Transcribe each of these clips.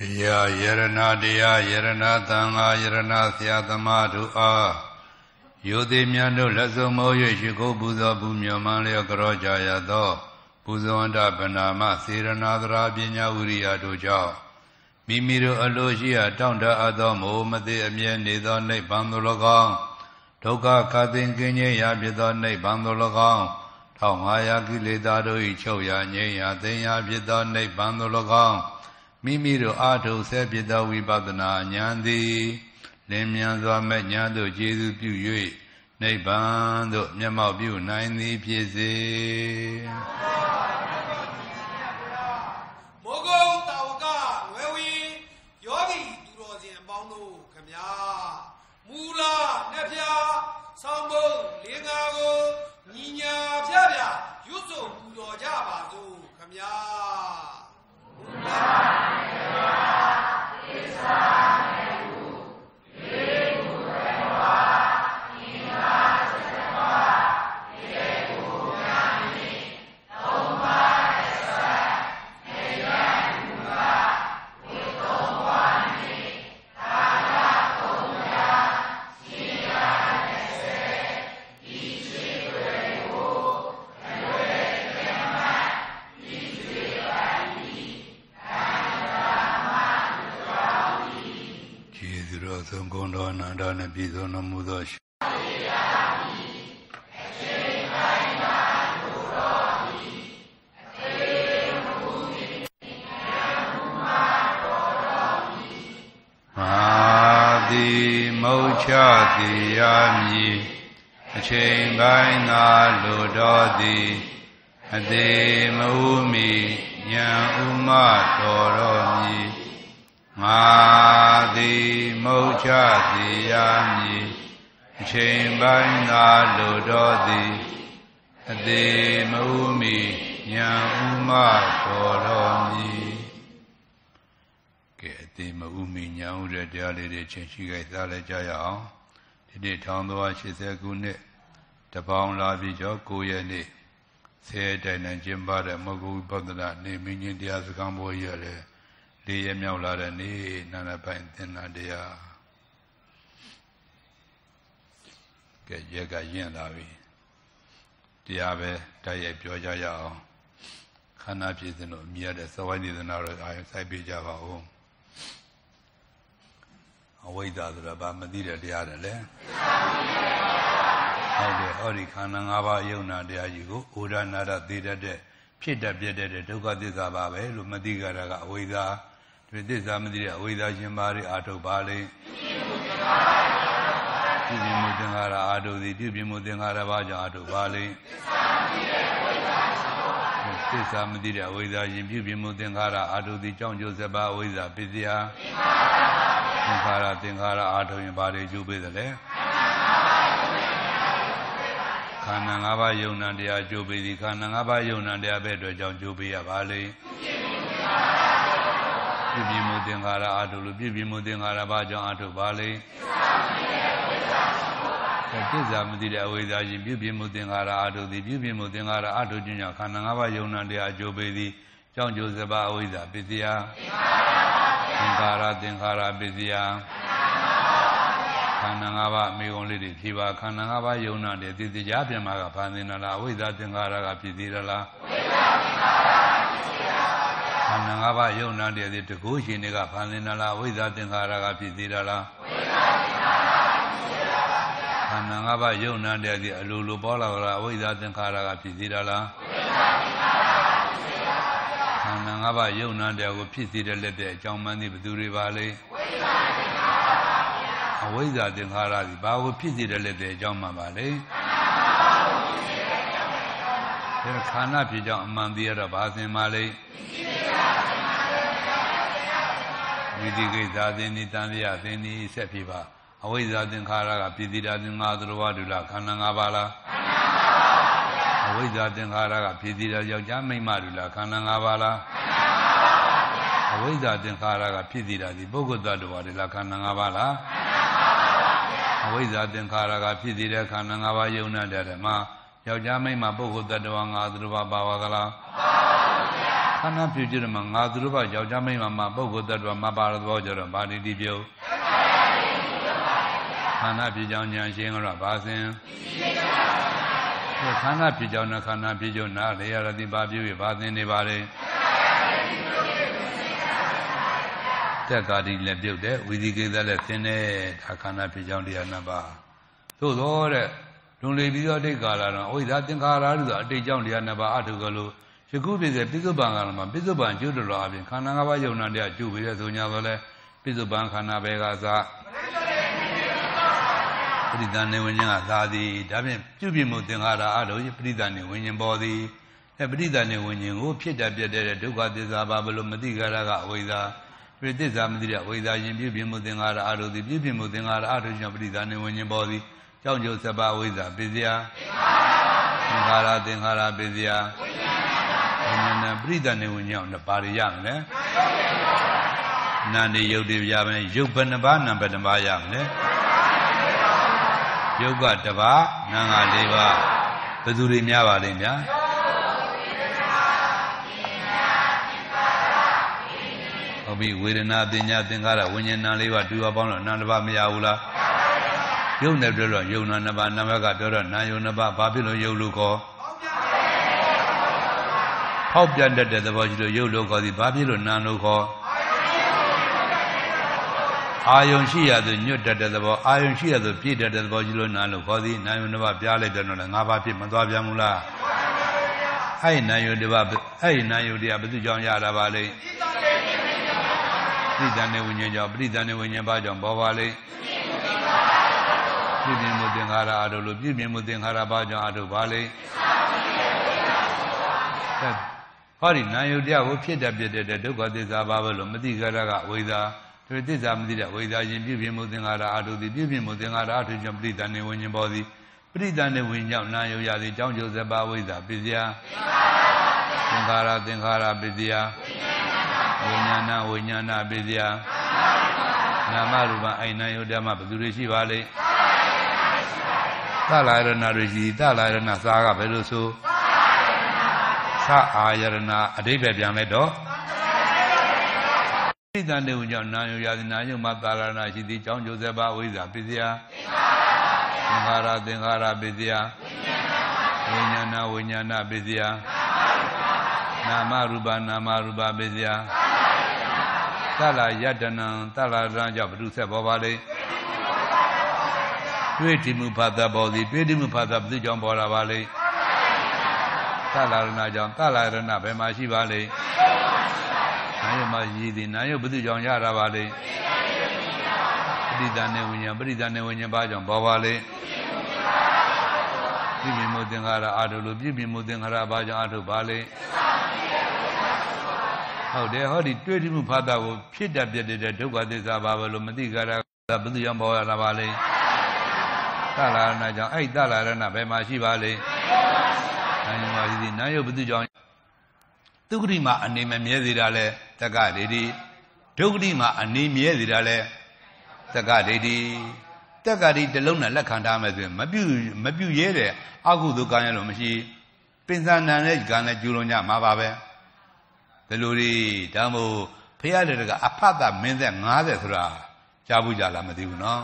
ရာယရဏတရားယရဏသံဃာယရဏဆရာသမားတို့အားယိုသည်မြတ်တို့လက်စုံမိုး၍ရှိခိုးပူဇော်ပူမြတ်မှန်လျက်ကြောကြရသော ပူဇော်န္တဗနာမစေရနာသရာပညာဝိရိယတို့ကြောင့်မိမိတို့အလိုရှိရာတောင့်တအပ်သောမိုးမသိအမြဲနေသောနိဗ္ဗာန်သို့၎င်းဒုက္ခခတ်သိင်ကင်းခြင်းရာဖြစ်သောနိဗ္ဗာန်သို့၎င်းထောင်ငါးရာကိလေသာတို့၏ချုပ်ရာငြိမ်းရာသိမ်းရာဖြစ်သောနိဗ္ဗာန်သို့၎င်း မိမိတို့အာထုဆဲဖြစ်သောဝိပဿနာဉာဏ်သည်လင်းမြန်စွာမဲ့ဉာဏ်တို့ကျေစုပြု၍နိဗ္ဗာန်သို့မျက်မှောက်ပြုနိုင်သည်ဖြစ်စေမောဂုံတာဝကဝေဝီယောဂီသူတော်စင်အပေါင်းတို့ခမညာမူလာနှက်ပြဆောင်းဘုံလေးငါကိုညီညာဖြားဖြားရွတ်ဆိုပူတော်ကြပါစို့ခမညာ 嫁给 မူလာနဲ့ပြည်စုံတော်မူသောရှင်တိမုတ်ချတိယမည်အချိန်ပိုင်းသာလိုတော်သည်အသေးမဟုမီဉာဏ်ဥမတော်တော်မည် ငါသည်မုတ်ချသည်ရမည်အချိန်ပိုင်းသာလိုတော်သည်အသေးမဟုမီညာဥမတော်တော်မည်ကဲအသေးမဟုမီညာဥတဲ့တရားလေးတွေချင်းရှိခိုက်သားလဲကြရအောင်ဒီနေ့1380ခုနှစ်တပေါင်းလာပြီးကျော်9ရက်နေ့ဆဲတိုင်နဲ့ကျင်းပတဲ့မဂ္ဂဝိပဿနာနေမင်းကြီးတရားစခန်းပေါ်ရတယ် လေးရမြောက်လာတဲ့နေ့နာနာပိုင်သင်္နာတရားကဲရက်ကရင့်လာပြီတရားပဲတိုက်ရိုက်ပြောကြရအောင်ခန္ဓာဖြစ်စဉ်လို့အမြင်ရတဲ့သဝိုင်းနေသနာတော့အာရုံစိုက်ပေးကြပါဦးအဝိဇ္ဇာဆိုတာဘာမသိတဲ့တရားတယ်လေဟုတ်တယ်ဟောဒီခန္ဓာ၅ပါးယုံနာတရားကြီးကိုဩဒနာရသေတတ်တဲ့ဖြစ်တတ်ပြတဲ့ဒုက္ခသစ္စာပါပဲလို့မသိကြတာကအဝိဇ္ဇာ ဒီသစ္စာမသိတဲ့အဝိဇ္ဇာရှင်ပါရိအာထုတ်ပါလေပြုပြင်မှုသင်္ခါရအာထုတ်သည်ပြုပြင်မှုသင်္ခါရဘာကြောင့်အာထုတ်ပါလေသစ္စာမသိတဲ့အဝိဇ္ဇာရှင်ပြုပြင်မှုသင်္ခါရအာထုတ်သည်ကြောင့်ကျိုးစပါအဝိဇ္ဇာပစ္စယသင်္ခါရသင်္ခါရအာထုတ်ရင်ဘာတွေကျိုးပေးသလဲခန္ဓာ၅ပါးယုံနာတရားကျိုးပေးသည်ခန္ဓာ၅ပါးယုံနာတရားပဲအတွက်ကြောင့်ကျိုးပေးရပါလေ ပြုပြင်မှုသင်္ခါရအာထုလို့ပြုပြင်မှုသင်္ခါရဘာကြောင့်အာထုပါလဲသစ္စာမသိတဲ့အဝိဇ္ဇာရှင်ပြုပြင်မှုသင်္ခါရအာထုသည်ပြုပြင်မှုသင်္ခါရအာထုခြင်းကြောင့်ခန္ဓာ၅ပါးယုံနာတရားအကျိုးပေးသည်ကြောင့်ကျိုးစပါအဝိဇ္ဇာပစ္စယသင်္ခါရသင်္ခါရပစ္စယခန္ဓာ၅ပါးအမေကုန်လေးတွေဖြေပါခန္ဓာ၅ပါးယုံနာတဲ့သိသိကြပြန်မှာကဖန်သင်လာလားအဝိဇ္ဇာသင်္ခါရကဖြစ်သေးလားအဝိဇ္ဇာသင်္ခါရ ခန္ဓာ၅ပါးယုံနာတဲ့ဒီတကူရှင်တွေကဖန်ဆင်းတာလားဝိဇ္ဇာသင်္ခါရကဖြစ်သေးတာလားဝိဇ္ဇာသင်္ခါရဖြစ်သေးတာပါဗျာခန္ဓာ၅ပါးယုံနာတဲ့ဒီအလိုလိုပေါ်လာတာဝိဇ္ဇာသင်္ခါရကဖြစ်သေးတာလားဝိဇ္ဇာသင်္ခါရကဖြစ်သေးတာပါဗျာခန္ဓာ၅ပါးယုံနာတဲ့ကိုဖြစ်စေတဲ့လက်တဲ့အကြောင်းမှန်သည်ဘယ်သူတွေပါလဲဝိဇ္ဇာသင်္ခါရပါဗျာအဝိဇ္ဇာသင်္ခါရသည်ဘာကိုဖြစ်စေတဲ့လက်တဲ့အကြောင်းမှန်ပါလဲခန္ဓာဖြစ်ကြောင်းအမှန်တရားတော့ဘာသင်ပါလဲ ဝိတိကိသာသင်္နိတန်လျသင်္နိဆက်ဖြစ်ပါအဝိဇ္ဇာသင်္ခါရကပိတိတာသင်္ဃာသရဝဒုလခန္ဓာ၅ပါးလားခန္ဓာ၅ပါးပါဗျာအဝိဇ္ဇာသင်္ခါရကပိတိတာယောက်ျားမိန်းမဒုလခန္ဓာ၅ပါးလားခန္ဓာ၅ပါးပါဗျာအဝိဇ္ဇာသင်္ခါရကပိတိတာဒီပုဂ္ဂိုလ်တ attva တွေလားခန္ဓာ၅ပါးလားခန္ဓာ၅ပါးပါဗျာအဝိဇ္ဇာသင်္ခါရကပိတိတဲ့ခန္ဓာ၅ပါးယုံနာတဲ့ဓမ္မယောက်ျားမိန်းမပုဂ္ဂိုလ်တ attva ငါသရဝပါဝကလားပါပါဗျာ ခခန္ဓာပြုကြတယ်မှာငါသူတို့ကယောက်ျားမိန်းမမှာပုဂ္ဂိုလ်တ attva မှာပါရသဘောကြတော့ဗာတိတိပြုခန္ဓာပြုကြောင်းညာရှင်းတော့ဘာစဉ်ခန္ဓာပြုကြောင်းနဲ့ခန္ဓာပြုကြောင်းနာလေရတိပါပြုရဘာသင်နေပါလေတက်ကာတိလည်းပြုတ်တယ်ဝိသိကိသလည်းသင်တယ်ဒါခန္ဓာပြုကြောင်းတရားနှစ်ပါးသို့သောတဲ့လွန်လေပြီးတော့အိတ်ကာလာတော့ဝိဇာသင်္ခါရလို့ဆိုအတိတ်ကြောင့်တရားနှစ်ပါးအထုကလို့ ယခုပြည့်စေပိစုပန်ကလည်းမှာပိစုပန်ကျွတ်တော်အပြင်ခန္ဓာ၅ပါးယုံနာတရားကျွပြီးတဲ့ဆိုညာဆိုလဲပိစုပန်ခန္ဓာပဲကစားပရိသန်နေဝိညာဉ်ကသာသည်ဒါဖြင့်ပြုပြင်မှုသင်္ခါရအထုပရိသန်နေဝိညာဉ်ပေါ်သည်အဲပရိသန်နေဝိညာဉ်ကိုဖြစ်တတ်ပြတဲ့ဒုက္ခသစ္စာပါဘလို့မသိကြတာကအဝိဇ္ဇာပြိသစ္စာမသိတဲ့ဝိဇ္ဇာရင်ပြုပြင်မှုသင်္ခါရအထုသည်ပြုပြင်မှုသင်္ခါရအထုကြောင့်ပရိသန်နေဝိညာဉ်ပေါ်သည်ကြောင့်ကျုပ်စပါဝိဇ္ဇာပိစယသင်္ခါရသင်္ခါရပိစယဝိ ညာဏနဲ့ပရိသနေဝိညာဉ်နဲ့ပါရရမယ်လေနာနေယုတ်တွေရမယ်ယုတ်ဘယ်နှပါးနာဘယ်နှပါးရမယ်လေယုတ်ကတစ်ပါးနာငါ၄ပါးဘယ်သူတွေများပါလိမ့်ဗျာဟုတ်ပြီဝေဒနာပညာသင်္ခါရဝိညာဏ၄ပါးတူပါပေါင်းတော့နာတစ်ပါးမရဘူးလားယုတ်နဲ့ပြောတော့ယုံနာနှစ်ပါးနံပါတ်ကပြောတော့နာယုံနှစ်ပါးဘာဖြစ်လို့ယုတ်လို့ခေါ် ဖောက်ပြန်တတ်တဲ့သဘောရှိလို့ယုတ်လို့ခေါ်သည်ဘာဖြစ်လို့နာလို့ခေါ်အာယုံရှိရသူညွတ်တတ်တဲ့သဘောအာယုံရှိရသူပြည့်တတ်တဲ့သဘောရှိလို့နာလို့ခေါ်သည်နာယုံနှစ်ပါးပြားလိုက်တယ်တော့လည်းငါးပါးဖြစ်မသွားပြန်ဘူးလားအဲ့ဒီနာယုံတစ်ပါးအဲ့ဒီနာယုံတရားဘယ်သူကြောင့်ရတာပါလဲပြိတ္တန်နေဝိညာဉ်ကြောင့်ပြိတ္တန်နေဝိညာဉ်ဘာကြောင့်ပေါ်ပါလဲပြည့်ပြင်းမှုသင်္ခါရအထုလို့ပြည့်ပြင်းမှုသင်္ခါရဘာကြောင့်အထုပါလေ ဟောဒီနာယုတ်တရားကိုဖြစ်တတ်ပြတဲ့ဒုက္ခသစ္စာဘာပဲလို့မသိကြတာကဝိဇာသူသစ္စာမသိတဲ့ဝိဇာရင်ပြည့်ပြင်းမှုသင်္ခါရအထုသည်ပြည့်ပြင်းမှုသင်္ခါရအထုကြောင့်ပြိတ္တန်နေဝိညာဉ်ပေါ်သည်ပြိတ္တန်နေဝိညာဉ်နာယုတ်ရသည်ကြောင့်ကျိုးစပါဝိဇာပစ္စယသင်္ခါရသင်္ခါရပစ္စယဝိညာဏဝိညာဏပစ္စယနာမရူပအိုင်နာယုတ်ဓမ္မဘယ်သူတွေရှိပါလိမ့်သလာရဏတွေရှိသလာရဏစားကဘယ်လိုဆိုသ အာယရဏအတိပ္ပယ်ပြန်လိုက်တော့ဣဒံတေဝကြောင့်နာယုယာသနာယုမှာသာရဏရှိသည်ကြောင့်ကျိုးစပါဝိဇ္ဇာပစ္စယသင်္ခါရသင်္ခါရပစ္စယဝိညာဏဝိညာဏပစ္စယနာမရူပနာမရူပပစ္စယသလာယတနံသလာရဏကြောင့်ဘုသူဆက်ပေါ်ပါလေတွေ့တိမှုဖတ်တာပေါ်သည်တွေ့တိမှုဖတ်တာဘယ်သူကြောင့်ပေါ်လာပါလိမ့် သလာရဏကြောင့်သလာရဏဘယ်မှာရှိပါလိမ့်နာယမှာရည်သည်နာယဘယ်သူကြောင့်ရတာပါလိမ့်ပရိသန်နေဝိညာဉ်ပရိသန်နေဝိညာဉ်ဘာကြောင့်ပေါ်ပါလိမ့်ပြည့်မြင်မှုသင်္ခါရအာထုလို့ပြည့်မြင်မှုသင်္ခါရဘာကြောင့်အာထုပါလိမ့်ဟုတ်တယ်ဟောဒီတွေ့တိမှုဖတ်တာကိုဖြစ်တတ်ပြတဲ့ဒုက္ခသစ္စာဘာပဲလို့မသိကြတာဘယ်သူကြောင့်ပေါ်ရတာပါလိမ့်သလာရဏကြောင့်အဲ့သလာရဏဘယ်မှာရှိပါလိမ့် နာယုံပါသည်နာယုံဘုသူကြောင့်ဒုက္ခတိမှာအနေမမြဲစေတာလဲတက္ကဒိဋ္ဌိဒုက္ခတိမှာအနေမြဲစေတာလဲတက္ကဒိဋ္ဌိတက္ကဒိတလုံးနဲ့လက်ခံထားမယ်ဆိုရင်မပြုမပြုရဲတဲ့အကုသိုလ်ကံရလို့မရှိပင်စံနံနဲ့ကံနဲ့ကျူလုံးကြမှာပါပဲဒီလိုတွေဒါမို့ဖရတဲ့ကအဖတ်တာမင်းသက်90ဆိုတာကြားဘူးကြလားမသိဘူးနော်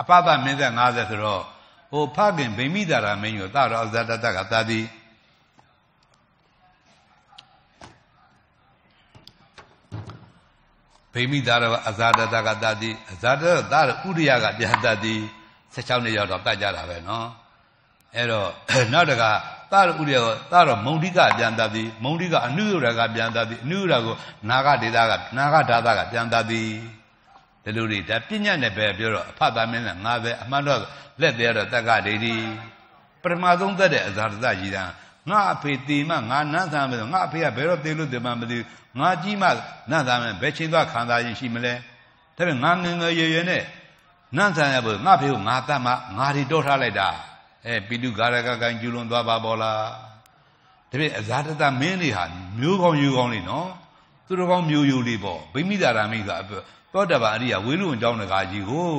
အပပမင်းသက်50ဆိုတော့ ဟိုဖခင်ဗိမိတာရာမင်းရောတာရောဇာတတကတာတိဗိမိတာရောအဇာတတကတာတိအဇာတတာဥရိယကပြန်တတ်သည်16နှစ်ရောက်တော့တတ်ကြတာပဲနော်အဲ့တော့နောက်တကတာရဥရိယကတာရမုံတိကပြန်တတ်သည်မုံတိကအနုရကပြန်တတ်သည်အနုရကိုနာဂဒေတာကနာဂဒါသကပြန်တတ်သည် ဒီလိုတွေဒါပညာနဲ့ပဲပြောတော့အဖတ်သားမင်းကငါပဲအမှန်တော့လက်သေးတော့တက္ကဒိဋ္ဌိပရမသုံးသက်တဲ့အဇာတသကြီးတာငါအဖေတေမှငါနတ်သားမယ်ငါအဖေကဘယ်တော့တေလို့တေမှမသိငါကြီးမှနတ်သားမယ်ဘယ်ချိန်သွားခံစားရင်ရှိမလဲဒါပေမဲ့ငါငငယ်ရွယ်ရွယ်နဲ့နတ်သားရဖို့ငါဖေကိုငါတတ်မှငါဒီတော့ထားလိုက်တာအဲပိတုဂါရကကံကျူလွန်သွားပါဘောလားဒါပေမဲ့အဇာတသမင်းတွေဟာမျိုးကောင်းယူကောင်းလေးနော်သူတို့ကောင်းမျိုးယူလေးပေါ့ဗိမိတာရာမိကသော တောတပန်အရိယာဝေလူဝန်ကြောင်းတကားကြီးကို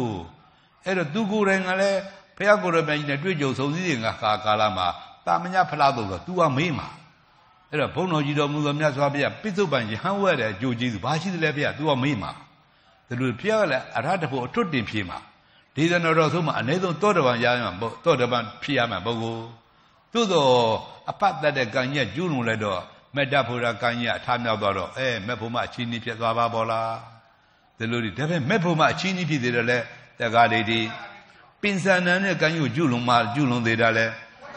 အဲ့တော့သူကိုယ်တိုင်ကလည်းဖះကိုယ်တော်မြတ်ကြီးနဲ့တွေ့ကြုံဆုံစည်းရင်ကကာကာလမှာတာမညဖလားတော့ဆို तू ကမေးမှာအဲ့တော့ဘုန်းတော်ကြီးတော်မူသောမြတ်စွာဘုရားပိစုပန်ရဟန်းဝဲတဲ့အကျိုးကျေးဇူးဘာရှိသလဲဖះ तू ကမေးမှာဒါလို့ဖះကလည်းအရဟတဖို့အထွတ်တင်ဖြေမှာဒေသနာတော်ဆုံးမှာအ ਨੇ ဆုံးတောတပန်ရရမှာတောတပန်ဖြေရမှာပုဂ္ဂိုလ်သို့သောအပတ်တတ်တဲ့ကံကြီးကကျူးလွန်လိုက်တော့မေတ္တာဖို့ရာကံကြီးကအထမြောက်သွားတော့အဲမေဖို့မအချင်းကြီးဖြစ်သွားပါဘောလား ဒီလိုဒီဒါပေမဲ့မေဖို့မအချင်းကြီးဖြစ်သေးတယ်လေတက္ကဒိဋ္ဌိပင်စန္နနဲ့ကံကြီးကျူးလွန်မှကျူးလွန်သေးတာလေ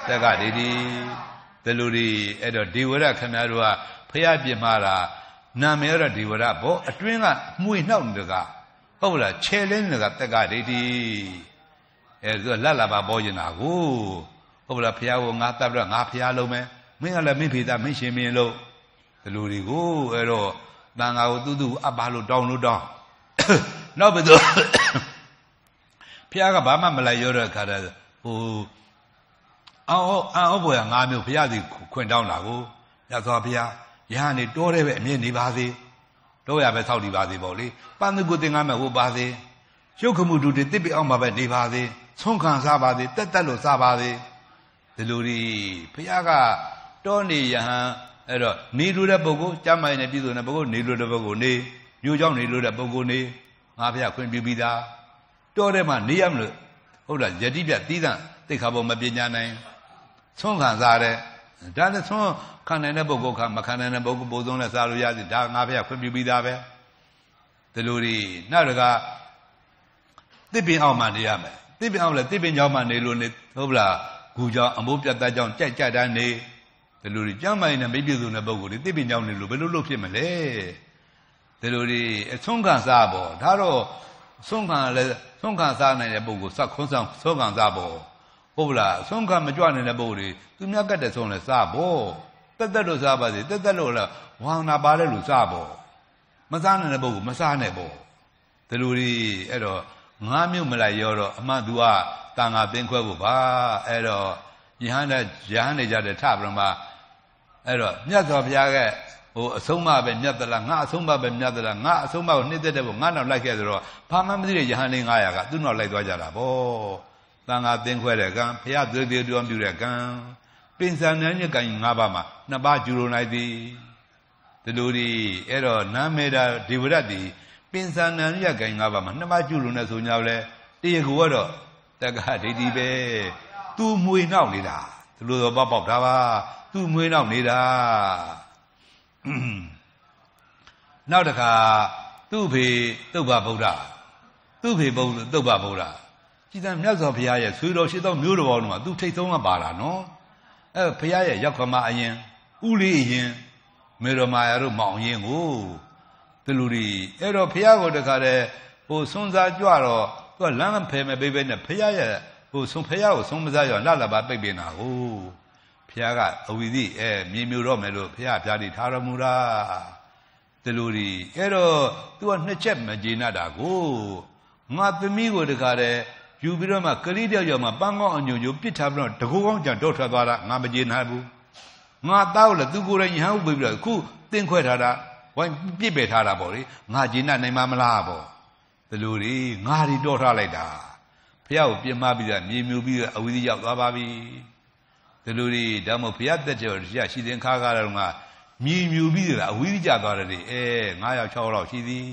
တက္ကဒိဋ္ဌိဒီလိုဒီအဲ့တော့ဒေဝရခင်ဗျားတို့ကဖះပြင်မာတာနာမည်ရဒေဝရဘောအတွင်းကမှုနှောက်နေတကဟုတ်လားခြေလင်းနေကတက္ကဒိဋ္ဌိအဲဆိုလက်လာပါပေါ်ကျင်တာကိုဟုတ်လားဖះကိုငါတပ်ပြီးတော့ငါဖះလုံးမယ်မင်းကလည်းမင်းဖေသားမင်းရှင်မင်းလို့ဒီလိုတွေကိုအဲ့တော့တန်ဃာကိုတူတူအပ်ပါလို့တောင်းလို့တောင်း နောက်ပြီးတော့ဖះကဘာမှမလိုက်ရောတဲ့ခါတည်းဟိုအော်အော်ဘောရငါမျိုးဖះစီခွင့်တောင်းတာကိုညသောဖះရဟန်းနေတိုးတယ်ပဲအမြင်နေပါစေတော့ရပဲဆောက်တည်ပါစေပေါ့လေပန်းသူကိုတင်ကားမဲ့ဟိုပါစေရုပ်ခမှုတူတွေတစ်ပြအောင်မှာပဲနေပါစေဆုံးခံစားပါစေတက်တက်လို့စားပါစေဒီလိုဒီဖះကတောနေယဟန်အဲ့တော့နေလိုတဲ့ပုဂ္ဂိုလ်ကြမ်းမိုင်နဲ့ပြည်စုံတဲ့ပုဂ္ဂိုလ်နေလိုတဲ့ပုဂ္ဂိုလ်နေ မျိုးကြောင့်နေလိုတဲ့ပုဂ္ဂိုလ်နေငါဖះခွင့်ပြုပြီးသားတောထဲမှာနေရမလို့ဟုတ်လားယတိပြသီးသန့်သိခါပေါ်မပညာနိုင်ဆုံးခံစားတဲ့ဒါနဲ့ဆုံးခံနိုင်တဲ့ပုဂ္ဂိုလ်ခါမခံနိုင်တဲ့ပုဂ္ဂိုလ်ပုံစုံနဲ့စားလို့ရသည်ဒါငါဖះခွင့်ပြုပြီးသားပဲဒီလိုဒီနောက်တကတစ်ပင်အောင်မှနေရမယ်တစ်ပင်အောင်လဲတစ်ပင်ကြောင့်မှနေလို့နေဟုတ်လားဂူကြောင့်အမိုးပြတ်တတ်ကြောင့်ကြိုက်ကြတန်းနေဒီလိုဒီကြမ်းမိုင်နဲ့မိပြည့်စုံတဲ့ပုဂ္ဂိုလ်ဒီတစ်ပင်ကြောင့်နေလို့ဘယ်လိုလုပ်ဖြစ်မလဲ ဒီလိုဒီအဆုံးခံစားပေါ့ဒါတော့ဆုံးခံလည်းဆုံးခံစားနိုင်တဲ့ပုဂ္ဂိုလ်စက်ခွန်းဆောင်ဆုံးခံစားပေါ့ဟုတ်လားဆုံးခံမကြွနိုင်တဲ့ပုဂ္ဂိုလ်တွေသူများကတ်တဲ့ဆုံးလဲစားပေါ့တက်တက်လို့စားပါစေတက်တက်လို့လားဝါနာပါလဲလို့စားပေါ့မစားနိုင်တဲ့ပုဂ္ဂိုလ်မစားနဲ့ပေါ့ဒီလိုဒီအဲ့တော့ငါးမျိုးမလိုက်ရောတော့အမှန် तू ကတန်ငါသင်ခွဲဖို့ပါအဲ့တော့ယဟန်တဲ့ယဟန်နေကြတဲ့ထဗြဟ္မာအဲ့တော့မြတ်စွာဘုရားက ဟိုအဆုံးမပဲမြတ်သလားငါအဆုံးမပဲမြတ်သလားငါအဆုံးမကိုနှစ်သက်တဲ့ဘုငါနောက်လိုက်ခဲ့ဆိုတော့ဘာမှမသိတဲ့ယဟန်လေး900ကသူ့နောက်လိုက်သွားကြတာဗောတန်ငါသင်ခွဲတဲ့ကံဘုရားသွေးသွေးတွန်းပြတဲ့ကံပင်စံနဲ့ညကံ၅ပါးမှာနှစ်ပါးကျူလိုနိုင်သည်ဒီလိုဒီအဲ့တော့နာမေတာဒေဝရတ်ဒီပင်စံနံညကံ၅ပါးမှာနှစ်ပါးကျူလိုနေဆို냐လဲတရကူကတော့တက္ကဒိဋ္ဌိပဲသူမွေနောက်နေတာဒီလိုတော့ပေါက်ပေါက်တာပါသူမွေနောက်နေတာ နောက်တစ်ခါသူ့ဖေတုတ်ပါဗုဒ္ဓသူ့ဖေဘုံတုတ်ပါဗုဒ္ဓကြည်တန်မြတ်စွာဘုရားရဲ့ဆွေတော်ရှိသောမျိုးတော်တော်ကသူထိတ်ဆုံးကပါလာနော်အဲဘုရားရဲ့ရောက်ခမအရင်ဥလေးအရင်မေရမာယာတို့မောင်ရင်ကိုဒီလူတွေအဲ့တော့ဘုရားကိုတခါတည်းဟိုစွန်းစားကြွတော့သူကလမ်းဖယ်မဲ့ပိတ်ပိတ်နဲ့ဘုရားရဲ့ဟိုဆုံးဖះကိုဆုံးမစားရလှလှပါပိတ်ပင်တာကို ဖះကအဝီသိအဲမြေမျိုးတော့မယ်လို့ဖះပြားတိထားတော်မူတာဒီလိုဒီအဲ့တော့ तू ကနှစ်ချက်မကျေနပ်တာကိုငါသမီးကိုတခါတည်းယူပြီးတော့မှကလေးတယောက်ယောက်မှပန်းကောင်းအညုံညိုပစ်ထားပြီးတော့တကူကောင်းကြတော့ထွက်သွားတာငါမကျေနပ်ဘူးငါတောက်လည်းသူကိုယ်တိုင်ညာဥပ္ပိပြီးတော့ခုတင်းခွဲထားတာဝိုင်းပြစ်ပယ်ထားတာပေါ့လေငါကျေနပ်နိုင်မှာမလားပေါ့ဒီလိုဒီငါဒီတော့ထားလိုက်တာဖះကိုပြင်မပြီးတော့မြေမြူပြီးတော့အဝိဇ္ဇရောက်သွားပါပြီ ဒီလိုဒီဒါမှမဟုတ်ဖះတက်တဲ့တရားရှိတဲ့ခါကားတော့ကမြေမြူပြီးတော့အဝိဇ္ဇကြသွားတယ်လေအဲ9ယောက်6ယောက်ရှိသည်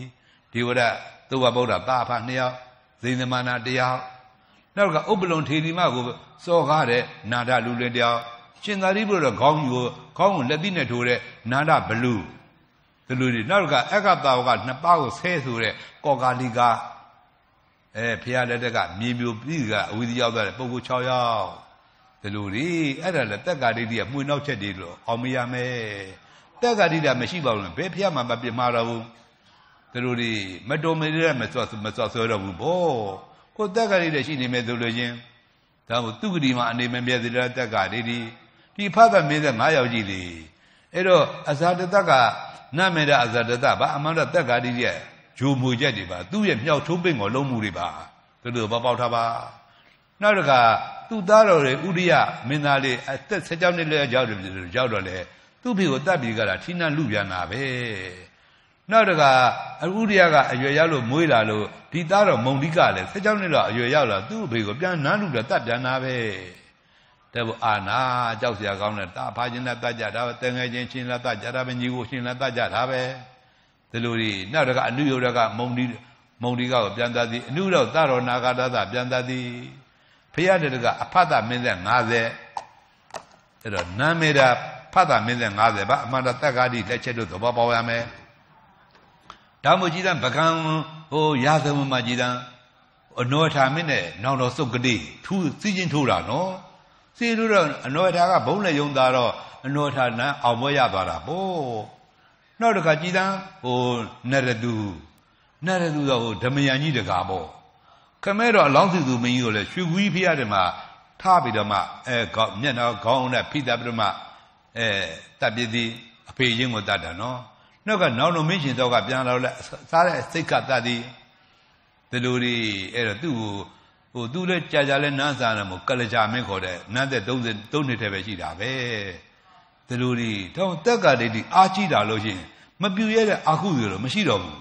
ဒေဝရသုဘဗုဒ္ဓတာဖ2ယောက်ဇိန်သမနာ1ယောက်နောက်ကဥပလုံထေရီမကိုစော်ကားတဲ့နာဒလူလင်တယောက်ရှင်သာရိပုတ္တရာခေါင်းယူကိုခေါင်းကိုလက်သီးနဲ့ထိုးတဲ့နာဒဘလူဒီလိုဒီနောက်ကအက္ခတာဝကနှစ်ပါးကိုဆဲဆိုတဲ့ကောကာလီကာအဲဖះလက်ထက်ကမြေမျိုးပြီးကအဝိဇ္ဇရောက်သွားတဲ့ပုဂ္ဂိုလ်6ယောက် ဒီလိုဒီအဲ့ဒါလည်းတက်ကာဒိဋ္ဌိကမှွေနောက်ချက်တွေလို့အောင်မရမယ်တက်ကာဒိဋ္ဌိမရှိပါဘူးဘယ်ဖះမှမပြမှာတော့ဘူးဒီလိုဒီမတော်မရမစွတ်မစွတ်ဆွဲတော့ဘူးဘောကိုတက်ကာဒိဋ္ဌိရှိနေမယ်ဆိုလို့ချင်းဒါမို့သူဂတိမှာအနေမပြည့်သေးတဲ့တက်ကာဒိဋ္ဌိဒီဖတ်မင်းသက်9ယောက်ကြီးလေအဲ့တော့အဇာတတကနမေရအဇာတတဘာအမှန်တော့တက်ကာဒိဋ္ဌိရဲ့ဂျိုမွေချက်တွေပါသူ့ရဲ့မြောက်ထုံးပင်ကိုလုံးမှုတွေပါတို့တို့ပေါပေါက်ထားပါနောက်တက သူ့သားတော်တွေဥရိယမင်းသားလေးအသက်16နှစ်လောက်ရောက်တယ်ရောက်တော့လေသူ့ဖေကိုတတ်ပြီးကြတာထိနှံလူပြန်တာပဲနောက်တကအဥရိယကအရွယ်ရောက်လို့မွေးလာလို့ဒီသားတော်မုံလိကလည်း16နှစ်လောက်အရွယ်ရောက်လာသူ့ဖေကိုပြန်နန်းလူပြန်တတ်ပြန်တာပဲတဲ့ဘအာနာကြောက်စရာကောင်းတယ်တာဖာချင်းလည်းတတ်ကြတာပဲတငယ်ချင်းချင်းလည်းတတ်ကြတာပဲညီကိုချင်းလည်းတတ်ကြတာပဲဒီလိုဒီနောက်တကအနုယောဒကမုံဒီမုံဒီကကိုပြန်တတ်သည်အနုရောသတော်နာဂတသပြန်တတ်သည် ဖရတဲ့ကအဖတ်သမင်းသက်50အဲ့တော့နာမေတာဖတ်သမင်းသက်50ပါအမှန်တော့တက္ကာတိလက်ချက်တို့သဘောပေါက်ရမယ်ဒါမှကြည်တန်ပကံဟိုရာသမမကြည်တန်အနောထာမင်းနဲ့နောင်တော်စုတ်ကတိထူးစီးချင်းထိုးတာနော်စီးလို့တော့အနောထာကဘုံနဲ့ယုံတာတော့အနောထာနန်းအောင်ပွဲရသွားတာပို့နောက်တစ်ခါကြည်တန်ဟိုနရတုနရတုတော့ဟိုဓမယန်ကြီးတကာပေါ့ ခမဲတော့အလောင်းစုသူမင်းကြီးကိုလည်းရွှေကူကြီးဖျားတယ်မှာထားပြီးတော့မှအဲကောက်မျက်နှာခေါင်းနဲ့ဖိတာပြီးတော့မှအဲတပ်ပစ်သည်အဖေရင်းကိုတတ်တာနော်နောက်ကနောင်တော်မင်းရှင်တော့ကပြန်လာတော့စားတဲ့စိတ်ကတတ်သည်ဒီလိုတွေအဲ့တော့သူ့ကိုဟိုသူလည်းကြာကြာလဲနန်းစားတယ်မို့ကလကြမင်းခေါ်တဲ့နန်းသက်30 3နှစ်တည်းပဲရှိတာပဲဒီလိုတွေတော့တက်ကဒိဋ္ဌိအာကြည့်တာလို့ရှိရင်မပြူရတဲ့အာခုတွေတော့မရှိတော့ဘူး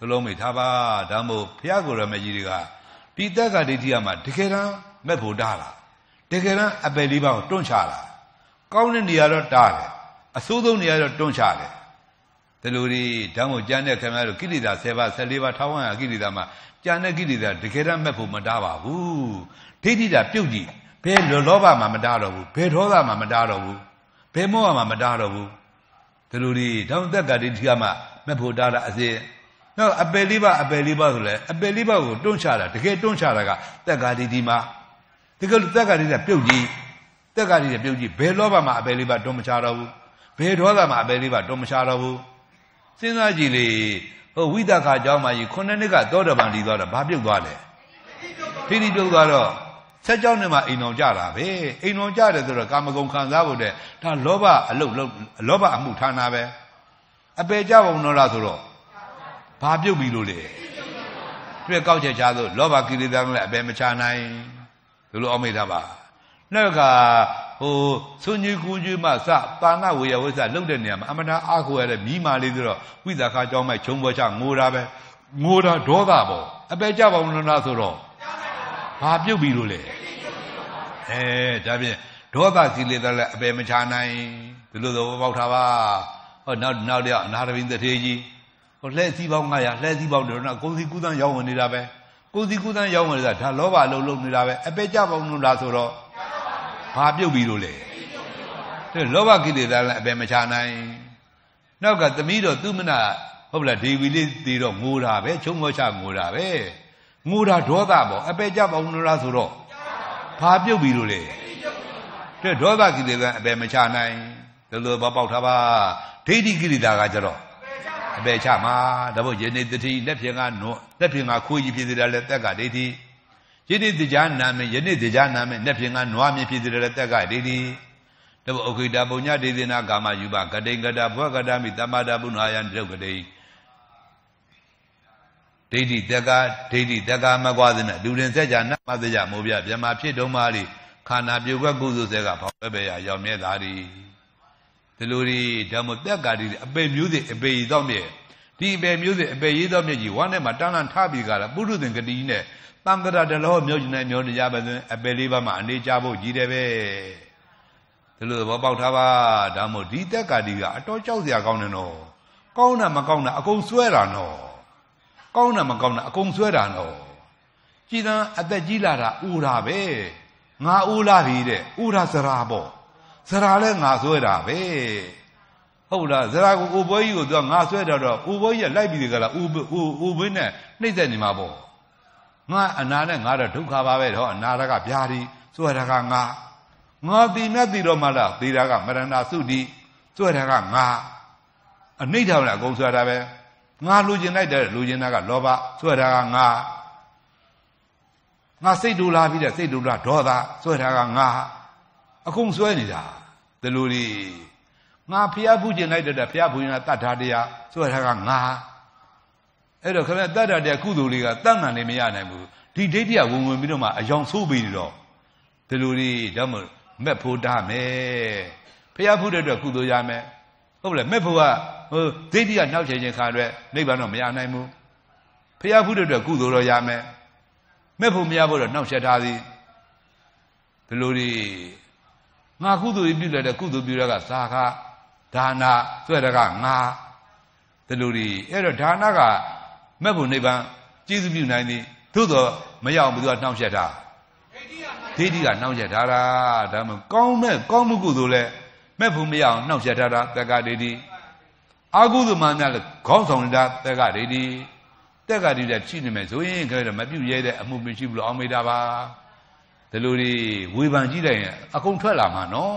ဘလုံးမိထားပါဒါမို့ဘုရားကိုယ်တော်မြတ်ကြီးတွေက ဒီတက်ကဒိဋ္ဌိကမှတကယ်တမ်းမဲ့ဖို့တားလာတကယ်တမ်းအပယ်လေးပါးကိုတွန့်ချလာကောင်းတဲ့နေရာတော့တားတယ်အဆိုးဆုံးနေရာတော့တွန့်ချတယ်ဒီလိုတွေဓာတ်မို့ကျမ်းတဲ့ခင်ဗျားတို့ကိလေသာ10ပါး14ပါးထောင်းရကိလေသာမှာကျန်တဲ့ကိလေသာတကယ်တမ်းမဲ့ဖို့မတားပါဘူးဒိဋ္ဌိတာပြုတ်ကြည့်ဘယ်လောဘမှာမတားတော့ဘူးဘယ်ဒေါသမှာမတားတော့ဘူးဘယ်မောဟမှာမတားတော့ဘူးဒီလိုတွေတောင်းတက်ကဒိဋ္ဌိကမှမဲ့ဖို့တားတာအစစ် နောက်အပယ်လေးပါအပယ်လေးပါဆိုလဲအပယ်လေးပါကိုတွန့်ချတာတကယ်တွန့်ချတာကတက်ကဒိဋ္ဌိမှာတကယ်တက်ကဒိဋ္ဌိကပြုတ်ကြည့်တက်ကဒိဋ္ဌိပြုတ်ကြည့်ဘယ်လောဘမှာအပယ်လေးပါတွန့်မချတော့ဘူးဘယ်ဒေါသမှာအပယ်လေးပါတွန့်မချတော့ဘူးစဉ်းစားကြည့်လေဟိုဝိသခာเจ้าမကြီးခုနှစ်နှစ်ကသောတပန်ဒီသွားတာဘာပြုတ်သွားလဲဖိတိပြုတ်သွားတော့ဆက်ကြောင်းနဲ့မှအိမ်တော်ကြတာပဲအိမ်တော်ကြတယ်ဆိုတော့ကာမဂုဏ်ခံစားဖို့တဲ့ဒါလောဘအလုတ်လောဘအမှုဌာနာပဲအပေကြပုံတော့လားဆိုတော့ ဘာပြုတ်ပြီလို့လေတွေ့ကောက်ချက်ချာဆိုလောဘကိလေသာနဲ့အပေမချနိုင်ဒီလိုအောင်မိတာပါနောက်ကဟိုဆွန်ကြီးကူကြီးမှစပါဏဝေယဝိသလှုပ်တဲ့နေရာမှာအမနာအားကိုရတဲ့မိမာလေးဆိုတော့ဝိသခါကြောင်းမဲ့ခြုံပေါ်ချငိုတာပဲငိုတာဒေါသပေါ့အပေကြပါဦးလားဆိုတော့ဘာပြုတ်ပြီလို့လေအဲဒါဖြင့်ဒေါသကိလေသာလည်းအပေမချနိုင်ဒီလိုသဘောပေါက်တာပါဟောနောက်နောက်တယောက်အနာရဝိသထေကြီး ဟိုလှဲစည်းပေါင်း900လှဲစည်းပေါင်းတယ်နော်ကိုစီကူသန်းရောင်းဝင်နေတာပဲကိုစီကူသန်းရောင်းဝင်နေတာဒါလောဘလုံးလုံးနေတာပဲအပေကြပါဦးလားဆိုတော့ဘာပြုတ်ပြီးလို့လဲတဲ့လောဘကိလေသာလည်းအပယ်မချနိုင်နောက်ကသမီးတော်သူမနာဟုတ်လားဒေဝီလေးသေးတော့ငိုတာပဲချုံမောချငိုတာပဲငိုတာဒေါသပေါ့အပယ်ကြပါဦးလားဆိုတော့ဘာပြုတ်ပြီးလို့လဲတဲ့ဒေါသကိလေသာအပယ်မချနိုင်ဒီလိုပေါက်ထားပါဒိဋ္ဌိကိလေသာကကြတော့ အပယ်ချမှာဒါမို့ယနေ့တတိလက်ဖြင့်ကနော်လက်ဖြင့်ကခိုးကြီးဖြစ်နေတာလဲတက်ကဒိဋ္ဌိယနေ့တရားနာမယ်ယနေ့တရားနာမယ်နှစ်ဖြင့်ကနွားမြဖြစ်တဲ့တက်ကဒိဋ္ဌိတဘဥခိတာပုညဒေသနာကာမယူပဂတိင်္ဂတာဘွဂတာမိတမ္မာတာပုဏ္ဏာယံဒုက္ကတိဒိဋ္ဌိတက်ကဒိဋ္ဌိတက်ကမကွာသနဲ့လူရင်ဆက်ကြနတ်မသကြမိုးပြမြမဖြစ်တုံးပါလိခန္ဓာပြုတ်ကွက်ကုသိုလ်ဆက်ကဖောက်ပဲပဲရရောက်မြဲသားဒီ ဒီလိုဒီဓမ္မတက်ကာဒီအပေမျိုးစိအပေရည်တော့မြဲဒီအပေမျိုးစိအပေရည်တော့မြဲကြီးဝမ်းထဲမှာတန်းတန်းထားပြီးကြတာပုရုသင်ဂတိနဲ့တန်တရာတလောမျိုးကျင်တဲ့မျိုးနေကြပါဆိုအပယ်လေးပါးမှာအနေကြဖို့ကြီးတယ်ပဲဒီလိုဘောပေါက်ထားပါဒါမို့ဒီတက်ကဒီကအတော်ကြောက်စရာကောင်းတယ်နော်ကောင်းတာမကောင်းတာအကုန်ဆွဲတာနော်ကောင်းတာမကောင်းတာအကုန်ဆွဲတာနော်ကြည်သံအသက်ကြီးလာတာဥတာပဲငါဥလာပြီတဲ့ဥတာစရာပေါ့ စရာလဲငါဆွဲတာပဲဟုတ်လားစရာကိုဥပွဲကြီးကိုသူကငါဆွဲတာတော့ဥပွဲကြီးကလိုက်ပြီးကြလားဥဥဥဘင်းနဲ့နှိမ့်ဆက်နေမှာပေါ့ငါအနာနဲ့ငါတော့ဒုက္ခပါပဲတော့အနာရကဗျာဒီစွဲတာကငါငါတိမြတ်တိတော့မှလားသေတာကမရဏသုတိစွဲတာကငါအနိဋ္ဌာလည်းအကုန်စွဲတာပဲငါလူကျင်လိုက်တယ်လူကျင်တာကလောဘစွဲတာကငါငါစိတ်တူလာပြီးတဲ့စိတ်တူလာဒေါသစွဲတာကငါအကုန်စွဲနေတာ ဒီလိုဒီငါဖျားဖူးကျင်လိုက်တဲ့ဖျားဖူးရင်တတ်တာတရားစွဲတာကငါအဲ့တော့ခင်ဗျတတ်တာတဲ့ကုသိုလ်လေးကတတ်မှန်နေမရနိုင်ဘူးဒီဒိဋ္ဌိကဝင်ဝင်ပြီးတော့မှအယောင်ဆိုးပြီးတော့ဒီလိုလေးဒါမှမက်ဖို့တာမယ်ဖျားဖူးတဲ့အတွက်ကုသိုလ်ရမယ်ဟုတ်လေမက်ဖို့ကဟိုဒိဋ္ဌိကနှောက်ချင်ခြင်းခါအတွက်နိဗ္ဗာန်တော့မရနိုင်ဘူးဖျားဖူးတဲ့အတွက်ကုသိုလ်တော့ရမယ်မက်ဖို့မရဖို့တော့နှောက်ချက်ထားသည်ဒီလိုလေးဟ ငါကုသိုလ်ပြုလိုက်တဲ့ကုသိုလ်ပြုတဲ့ကသာခဒါနာဆွဲတဲ့ကငါဒီလိုဒီအဲ့တော့ဒါနာကမဲ့ဖို့နိဗ္ဗာန်ကျေးဇူးပြုနိုင်သည်သို့တော့မရအောင်ဘုရားနှောင့်ယှက်တာဒိဋ္ဌိကနှောင့်ယှက်ထားတာဒါမှကောင်းမဲ့ကောင်းမှုကုသိုလ်လဲမဲ့ဖို့မရအောင်နှောင့်ယှက်ထားတာတက္ကဒိဋ္ဌိအာဟုသမာများလဲခေါင်းဆောင်နေတာတက္ကဒိဋ္ဌိတက္ကဒိဋ္ဌိရှိနေမယ်ဆိုရင်ခဲတော့မပြုတ်ရဲတဲ့အမှုမရှိဘူးလို့အောင်းမိတာပါ ဒီလိုတွေဝေဖန်ကြည့်လိုက်ရင်အကုန်ထွက်လာမှာနော်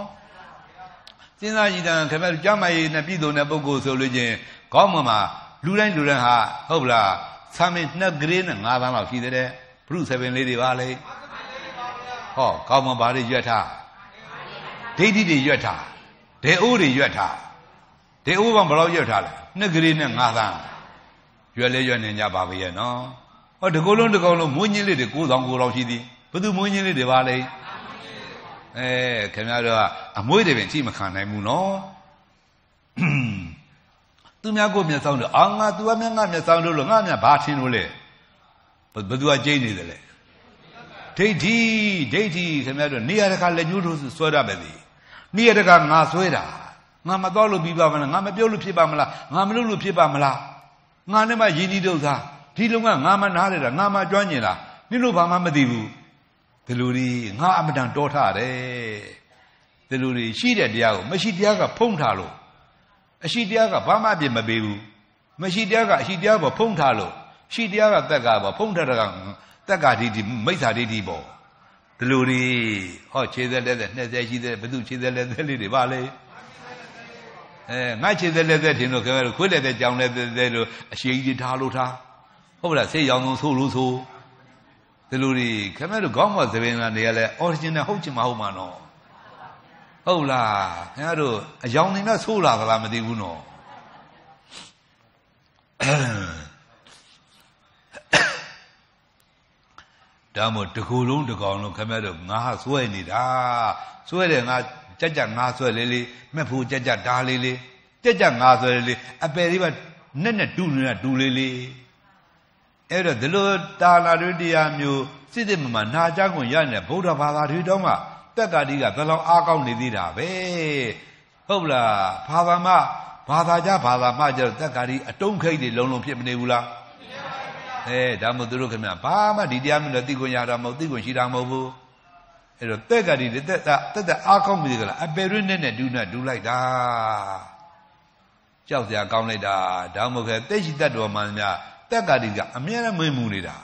စဉ်းစားကြည့်တယ်ခင်ဗျားတို့ကြမ်းမရည်နဲ့ပြည်သူနဲ့ပုဂ္ဂိုလ်ဆိုလို့ချင်းခေါင်းမမှာလူတိုင်းလူတိုင်းဟာဟုတ်လားဆမ်းမင်းနှစ်ဂရေနဲ့၅သန်းလောက်ရှိသေးတယ်ဘုရု7လေးတွေပါလေဟောခေါင်းမဘာတွေရွက်ထားဒိဋ္ဌိတွေရွက်ထားဒေအိုးတွေရွက်ထားဒေအိုးကဘယ်လောက်ရွက်ထားလဲနှစ်ဂရေနဲ့၅သန်းရွက်လဲရွက်နေကြပါပဲရဲ့နော်ဟောဒီကုလုံးဒီကုလုံးမွေးညင်းလေးတွေ9000 9000ရှိသည် ဘယ်သူမွေးညင်းလေးတွေပါလဲအဲခင်ဗျားတို့ကအမွေးတွေပင်ကြည့်မခံနိုင်ဘူးနော်သူများကိုမျက်စောင်းလို့အာငါ तू အမျက်ငါမျက်စောင်းလို့လို့ငါမျက်ဘာထင်လို့လဲဘယ်သူကကြိတ်နေတယ်လဲဒိဋ္ဌိဒိဋ္ဌိခင်ဗျားတို့နေရာတခါလက်ညှိုးထိုးဆွဲရပဲသည်နေရာတခါငါဆွဲတာငါမတော်လို့ပြီးပါမလားငါမပြောလို့ဖြစ်ပါမလားငါမလုပ်လို့ဖြစ်ပါမလားငါနဲ့မှယဉ်ဤဒုက္ခဒီလုံကငါမနားရတာငါမကြွညင်လားနင်တို့ဘာမှမသိဘူး ဒီလူတွေငါအမတန်တောထားတယ်ဒီလူတွေရှိတဲ့တရားကိုမရှိတရားကဖုံးထားလို့အရှိတရားကဘာမှအပြစ်မပေးဘူးမရှိတရားကအရှိတရားပေါ်ဖုံးထားလို့ရှိတရားကတက်ကပေါ်ဖုံးထားတာကတက်ကဒိဋ္ဌိမိစ္ဆာဒိဋ္ဌိပေါ်ဒီလိုတွေဟောခြေသက်လက်သက်နှစ်သက်ရှိသက်ဘယ်သူခြေသက်လက်သက်လေးတွေပါလေအဲငါခြေသက်လက်သက်ထင်လို့ခင်ဗျားတို့ခွေးလက်သက်ကြောင်လက်သက်လို့အရှိကြီးထားလို့ထားဟုတ်လားဆေးရောင်ဆုံးဆိုးလို့ဆို ဒီလိုတွေခင်ဗျားတို့ခေါင်းမသပင်ကနေရလဲ original ဟုတ်ချင်မဟုတ်မှာနော်ဟုတ်လားခင်ဗျားတို့အယောင်နေတော့ဆိုးလာသလားမသိဘူးနော်ဒါမို့တကူလုံးတကောင်လုံးခင်ဗျားတို့ငါဟာစွဲနေတာစွဲတယ်ငါကြက်ကြက်ငါစွဲလေးလေးမဲ့ဖို့ကြက်ကြက်ဓာလေးလေးကြက်ကြက်ငါစွဲလေးလေးအပယ်လေးပါနဲ့နဲ့တူနေတာတူလေးလေး အဲ့တော့ဒီလိုတာလာတွေတရားမျိုးစစ်စစ်မမနာကြခွင့်ရနေဗုဒ္ဓဘာသာတွေတော့မှတက္ကတိကဘယ်လောက်အားကောင်းနေသေးတာပဲဟုတ်လားဘာသာမဘာသာကြဘာသာမကြတော့တက္ကတိအတုံးခိတ်တွေလုံးလုံးဖြစ်မနေဘူးလားအဲဒါမို့သူတို့ခင်ဗျဘာမှဒီတရားမျိုးတော့သိခွင့်ရတာမဟုတ်သိခွင့်ရှိတာမဟုတ်ဘူးအဲ့တော့တက်ကတိတက်တက်တက်တက်အားကောင်းပြီကလားအပေရင်းနဲ့နဲ့ဒူးနဲ့ဒူးလိုက်တာကြောက်စရာကောင်းလိုက်တာဒါမှမဟုတ်ခဲတိတ်ရှိတတ်တော်မှန်များ တက်ကတိကအမြဲတမ်းမွေးမှုနေတာ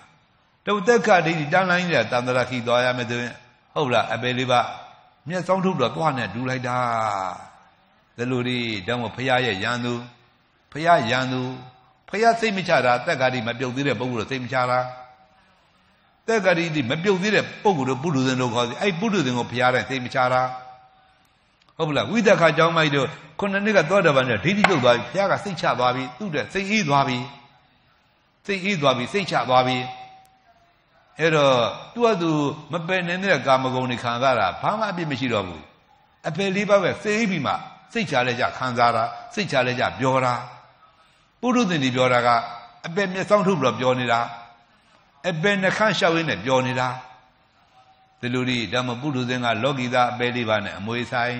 တော့တက်ခတိတန်းလိုင်းနေတာတန်တရာခီသွားရမယ်ဆိုရင်ဟုတ်လားအပေလေးပါမျက်စောင်းထုတ်တော့သွားနဲ့ဒူးလိုက်တာဒါလိုဒီတော့မဖရာရဲ့ရန်သူဖရာရန်သူဖရာစိတ်မချတာတက်ခတိမပြုတ်သေးတဲ့ပုဂ္ဂိုလ်စိတ်မချတာတက်ကတိတိမပြုတ်သေးတဲ့ပုဂ္ဂိုလ်တို့ပုထုဇဉ်တို့ခေါ်စီအဲ့ပုထုဇဉ်ကိုဖရာတဲ့သိမချတာဟုတ်ပလားဝိသခအကြောင်းမိုက်တို့ခုနှစ်နှစ်ကသောတာပန်နဲ့ဒိဋ္ဌိပြုတ်သွားပြီဖရာကစိတ်ချသွားပြီသူ့တဲ့စိတ်အေးသွားပြီ စိတ်အေးသွားပြီစိတ်ချသွားပြီအဲ့တော့သူ့အတူမပယ်နေတဲ့ကာမဂုဏ်တွေခံစားတာဘာမှအပြစ်မရှိတော့ဘူးအပယ်လေးပါးပဲစိတ်အေးပြီးမှစိတ်ချလဲကြခံစားတာစိတ်ချလဲကြပြောတာပုထုဇဉ်တွေပြောတာကအပယ်မျက်စောင်းထုတ်ပြီးတော့ပြောနေတာအပယ်နှခမ်းလျှောက်ရင်းနဲ့ပြောနေတာဒီလိုဒီဓမ္မပုထုဇဉ်ကလောကီသားအပယ်လေးပါးနဲ့အမွေဆိုင်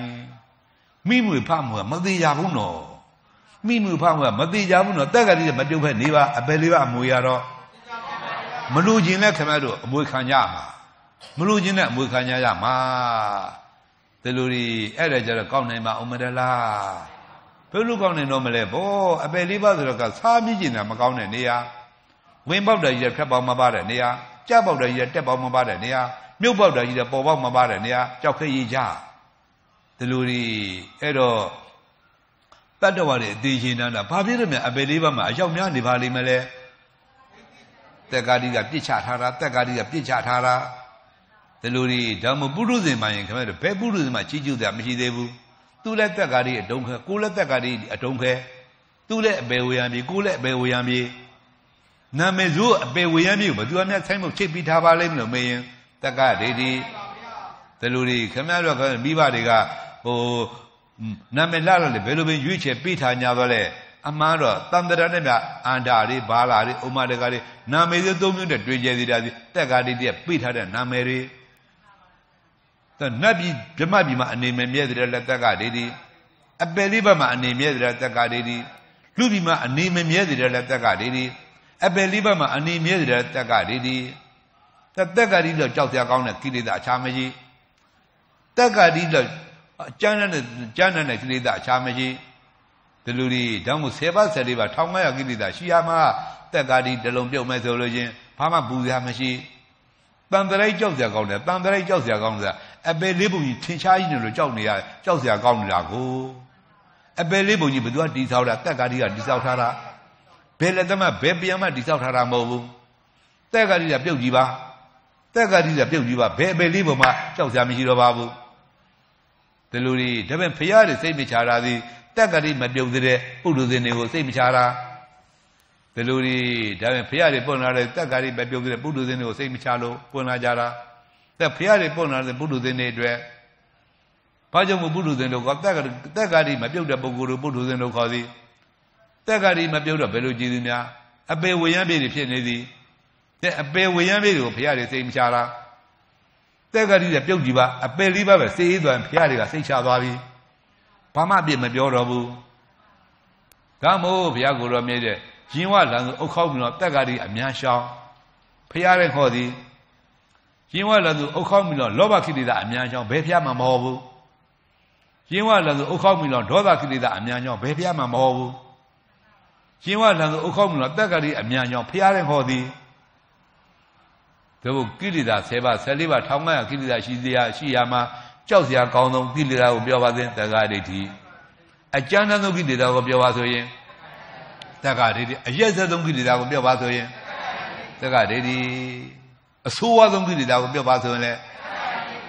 မိမွေဖမှုကမသေးကြဘူးနော် မိမွေဖမှုကမသေးကြဘူးနော်တက်ကတိမပြုတ်ဖက်နေပါအပယ်လေးပါအမွေရတော့မလူကျင်နဲ့ခင်ဗျားတို့အမွေခံကြမှာမလူကျင်နဲ့အမွေခံကြရမှာဒီလိုဒီအဲ့ဒါကြတော့ကောင်းနိုင်မှာအမရလားဘယ်လိုကောင်းနိုင်တော့မလဲဘောအပယ်လေးပါဆိုတော့ကစားမိကျင်တာမကောင်းတဲ့နေရာဝင်းပေါက်တယ်ကြီးတဲ့ဖြတ်ပေါက်မပါတဲ့နေရာကြက်ပေါက်တယ်ကြီးတဲ့တက်ပေါက်မပါတဲ့နေရာမြုပ်ပေါက်တယ်ကြီးတဲ့ပေါ်ပေါက်မပါတဲ့နေရာကြောက်ခဲရည်ကြဒီလိုဒီအဲ့တော့ တတ္တဝါတွေအသေးရှင်တာဘာဖြစ်လို့မြအပယ်လေးပါမှာအရောက်များနေပါလိမ့်မလဲတက်ကားဒီကပြစ်ချထားတာတက်ကားဒီကပြစ်ချထားတာဒီလိုဒီဓမ္မပုရုဇဉ်မှရင်ခင်ဗျားတို့ဘယ်ပုရုဇဉ်မှကြီးကျူးတာမရှိသေးဘူးသူလည်းတက်ကားဒီအတုံးခဲကိုလည်းတက်ကားဒီအတုံးခဲသူလည်းအပေဝေယံပြေကိုလည်းအပေဝေယံပြေနာမည်ဆိုအပေဝေယံပြေကိုဘယ်သူအများဆိုင်မချိတ်ပြီးထားပါလိမ့်မလို့မေးရင်တက်ကဒေဒီဒီလိုဒီခင်ဗျားတို့ကမိဘတွေကဟို နာမည်လာလာလေဘယ်လိုပဲရွေးချယ်ပေးထားညာတော့လဲအမှန်တော့တန်တရာနဲ့မြအန္တာတွေဘာလာတွေဥမာတကာတွေနာမည်တွေသုံးမျိုးနဲ့တွေ့ကြသေးတာစီတက်ကားတွေတည်းပေးထားတဲ့နာမည်တွေတနတ်ပြည်ဗြဟ္မပြည်မှာအနေမမြဲတဲ့လက်တက်ကဒေဒီအပယ်လေးဘက်မှာအနေမြဲတဲ့တက်ကဒေဒီလူပြည်မှာအနေမမြဲတဲ့လက်တက်ကဒေဒီအပယ်လေးဘက်မှာအနေမြဲတဲ့တက်ကဒေဒီတသက်ကဒီတော့ကြောက်စရာကောင်းတဲ့ကိလေသာအခြားမရှိတက်ကဒီတော့ ကျမ်းတဲ့ကျမ်းတဲ့ကိလေသာအခြားမရှိဒီလူတွေဓာတ်မို့10ပါး14ပါး1500ကိလေသာရှိရမှာတက်ကဒီတလုံးပြုတ်မဲ့ဆိုလို့ချင်းဘာမှပူစရာမရှိတန်တရိုက်ကြောက်စရာကောင်းတယ်တန်တရိုက်ကြောက်စရာကောင်းတယ်အပယ်လေးပုံကြီးထင်ရှားကြီးနေလို့ကြောက်နေရကြောက်စရာကောင်းနေတာကိုအပယ်လေးပုံကြီးဘယ်သူကတိဆောက်တာတက်ကဒီကတိဆောက်ထားတာဘယ်လက်သမဘယ်ပြန်မှတိဆောက်ထားတာမဟုတ်ဘူးတက်ကဒီကပြုတ်ကြီးပါတက်ကတိကပြုတ်ကြီးပါဘယ်အပယ်လေးပုံမှကြောက်စရာမရှိတော့ပါဘူး ဒီလိုတွေဒါပေမဲ့ဖရာတွေစိတ်မချတာသည်တက်ကတိမပြုတ်သေးတဲ့ပုထုဇဉ်တွေကိုစိတ်မချတာဒီလိုတွေဒါပေမဲ့ဖရာတွေပွင့်လာတဲ့တက်ကတိမပြုတ်သေးတဲ့ပုထုဇဉ်တွေကိုစိတ်မချလို့ပွင့်လာကြတာတဲ့ဖရာတွေပွင့်လာတဲ့ပုထုဇဉ်တွေအတွက်ဘာကြောင့်မို့ပုထုဇဉ်တို့ကတက်ကတက်ကတိမပြုတ်တဲ့ပုဂ္ဂိုလ်တို့ပုထုဇဉ်တို့ခေါ်သည်တက်ကတိမပြုတ်တော့ဘယ်လိုကြည်သူများအပေဝေယံပြေတွေဖြစ်နေသည်တဲ့အပေဝေယံပြေတွေကိုဖရာတွေစိတ်မချတာတ က်ကတိကပြုတ်ကြည့်ပါအပေလေးပါပဲစေးသွားဖရာတွေကစိတ်ချသွားပြီဘာမှအပြစ်မပြောတော့ဘူးဒါမို့ဘုရားကိုယ်တော်မြဲတဲ့ရင်ဝလန်ဆိုအုတ်ခေါက်ပြီးတော့တက်ကတိအများရှောင်းဖရာတဲ့ခေါ်သည်ရင်ဝလန်ဆိုအုတ်ခေါက်ပြီးတော့လောဘခိတိတာအများရှောင်းဘယ်ဖရာမှမဟုတ်ဘူးရင်ဝလန်ဆိုအုတ်ခေါက်ပြီးတော့ဒေါသခိတိတာအများရှောင်းဘယ်ဖရာမှမဟုတ်ဘူးရင်ဝလန်ဆိုအုတ်ခေါက်ပြီးတော့တက်ကတိအများရှောင်းဖရာတဲ့ခေါ်သည် တို့ကိလေသာ10ပါး14ပါး1500ကိလေသာရှိသေးရရှိရမှာကြောက်စရာကောင်းဆုံးကိလေသာကိုပြောပါစေတက္ကဒိဋ္ဌိအကျဉ်းဆုံးကိလေသာကိုပြောပါဆိုရင်တက္ကဒိဋ္ဌိအရက်ဆက်ဆုံးကိလေသာကိုပြောပါဆိုရင်တက္ကဒိဋ္ဌိအဆိုးဝါးဆုံးကိလေသာကိုပြောပါဆိုရင်လည်း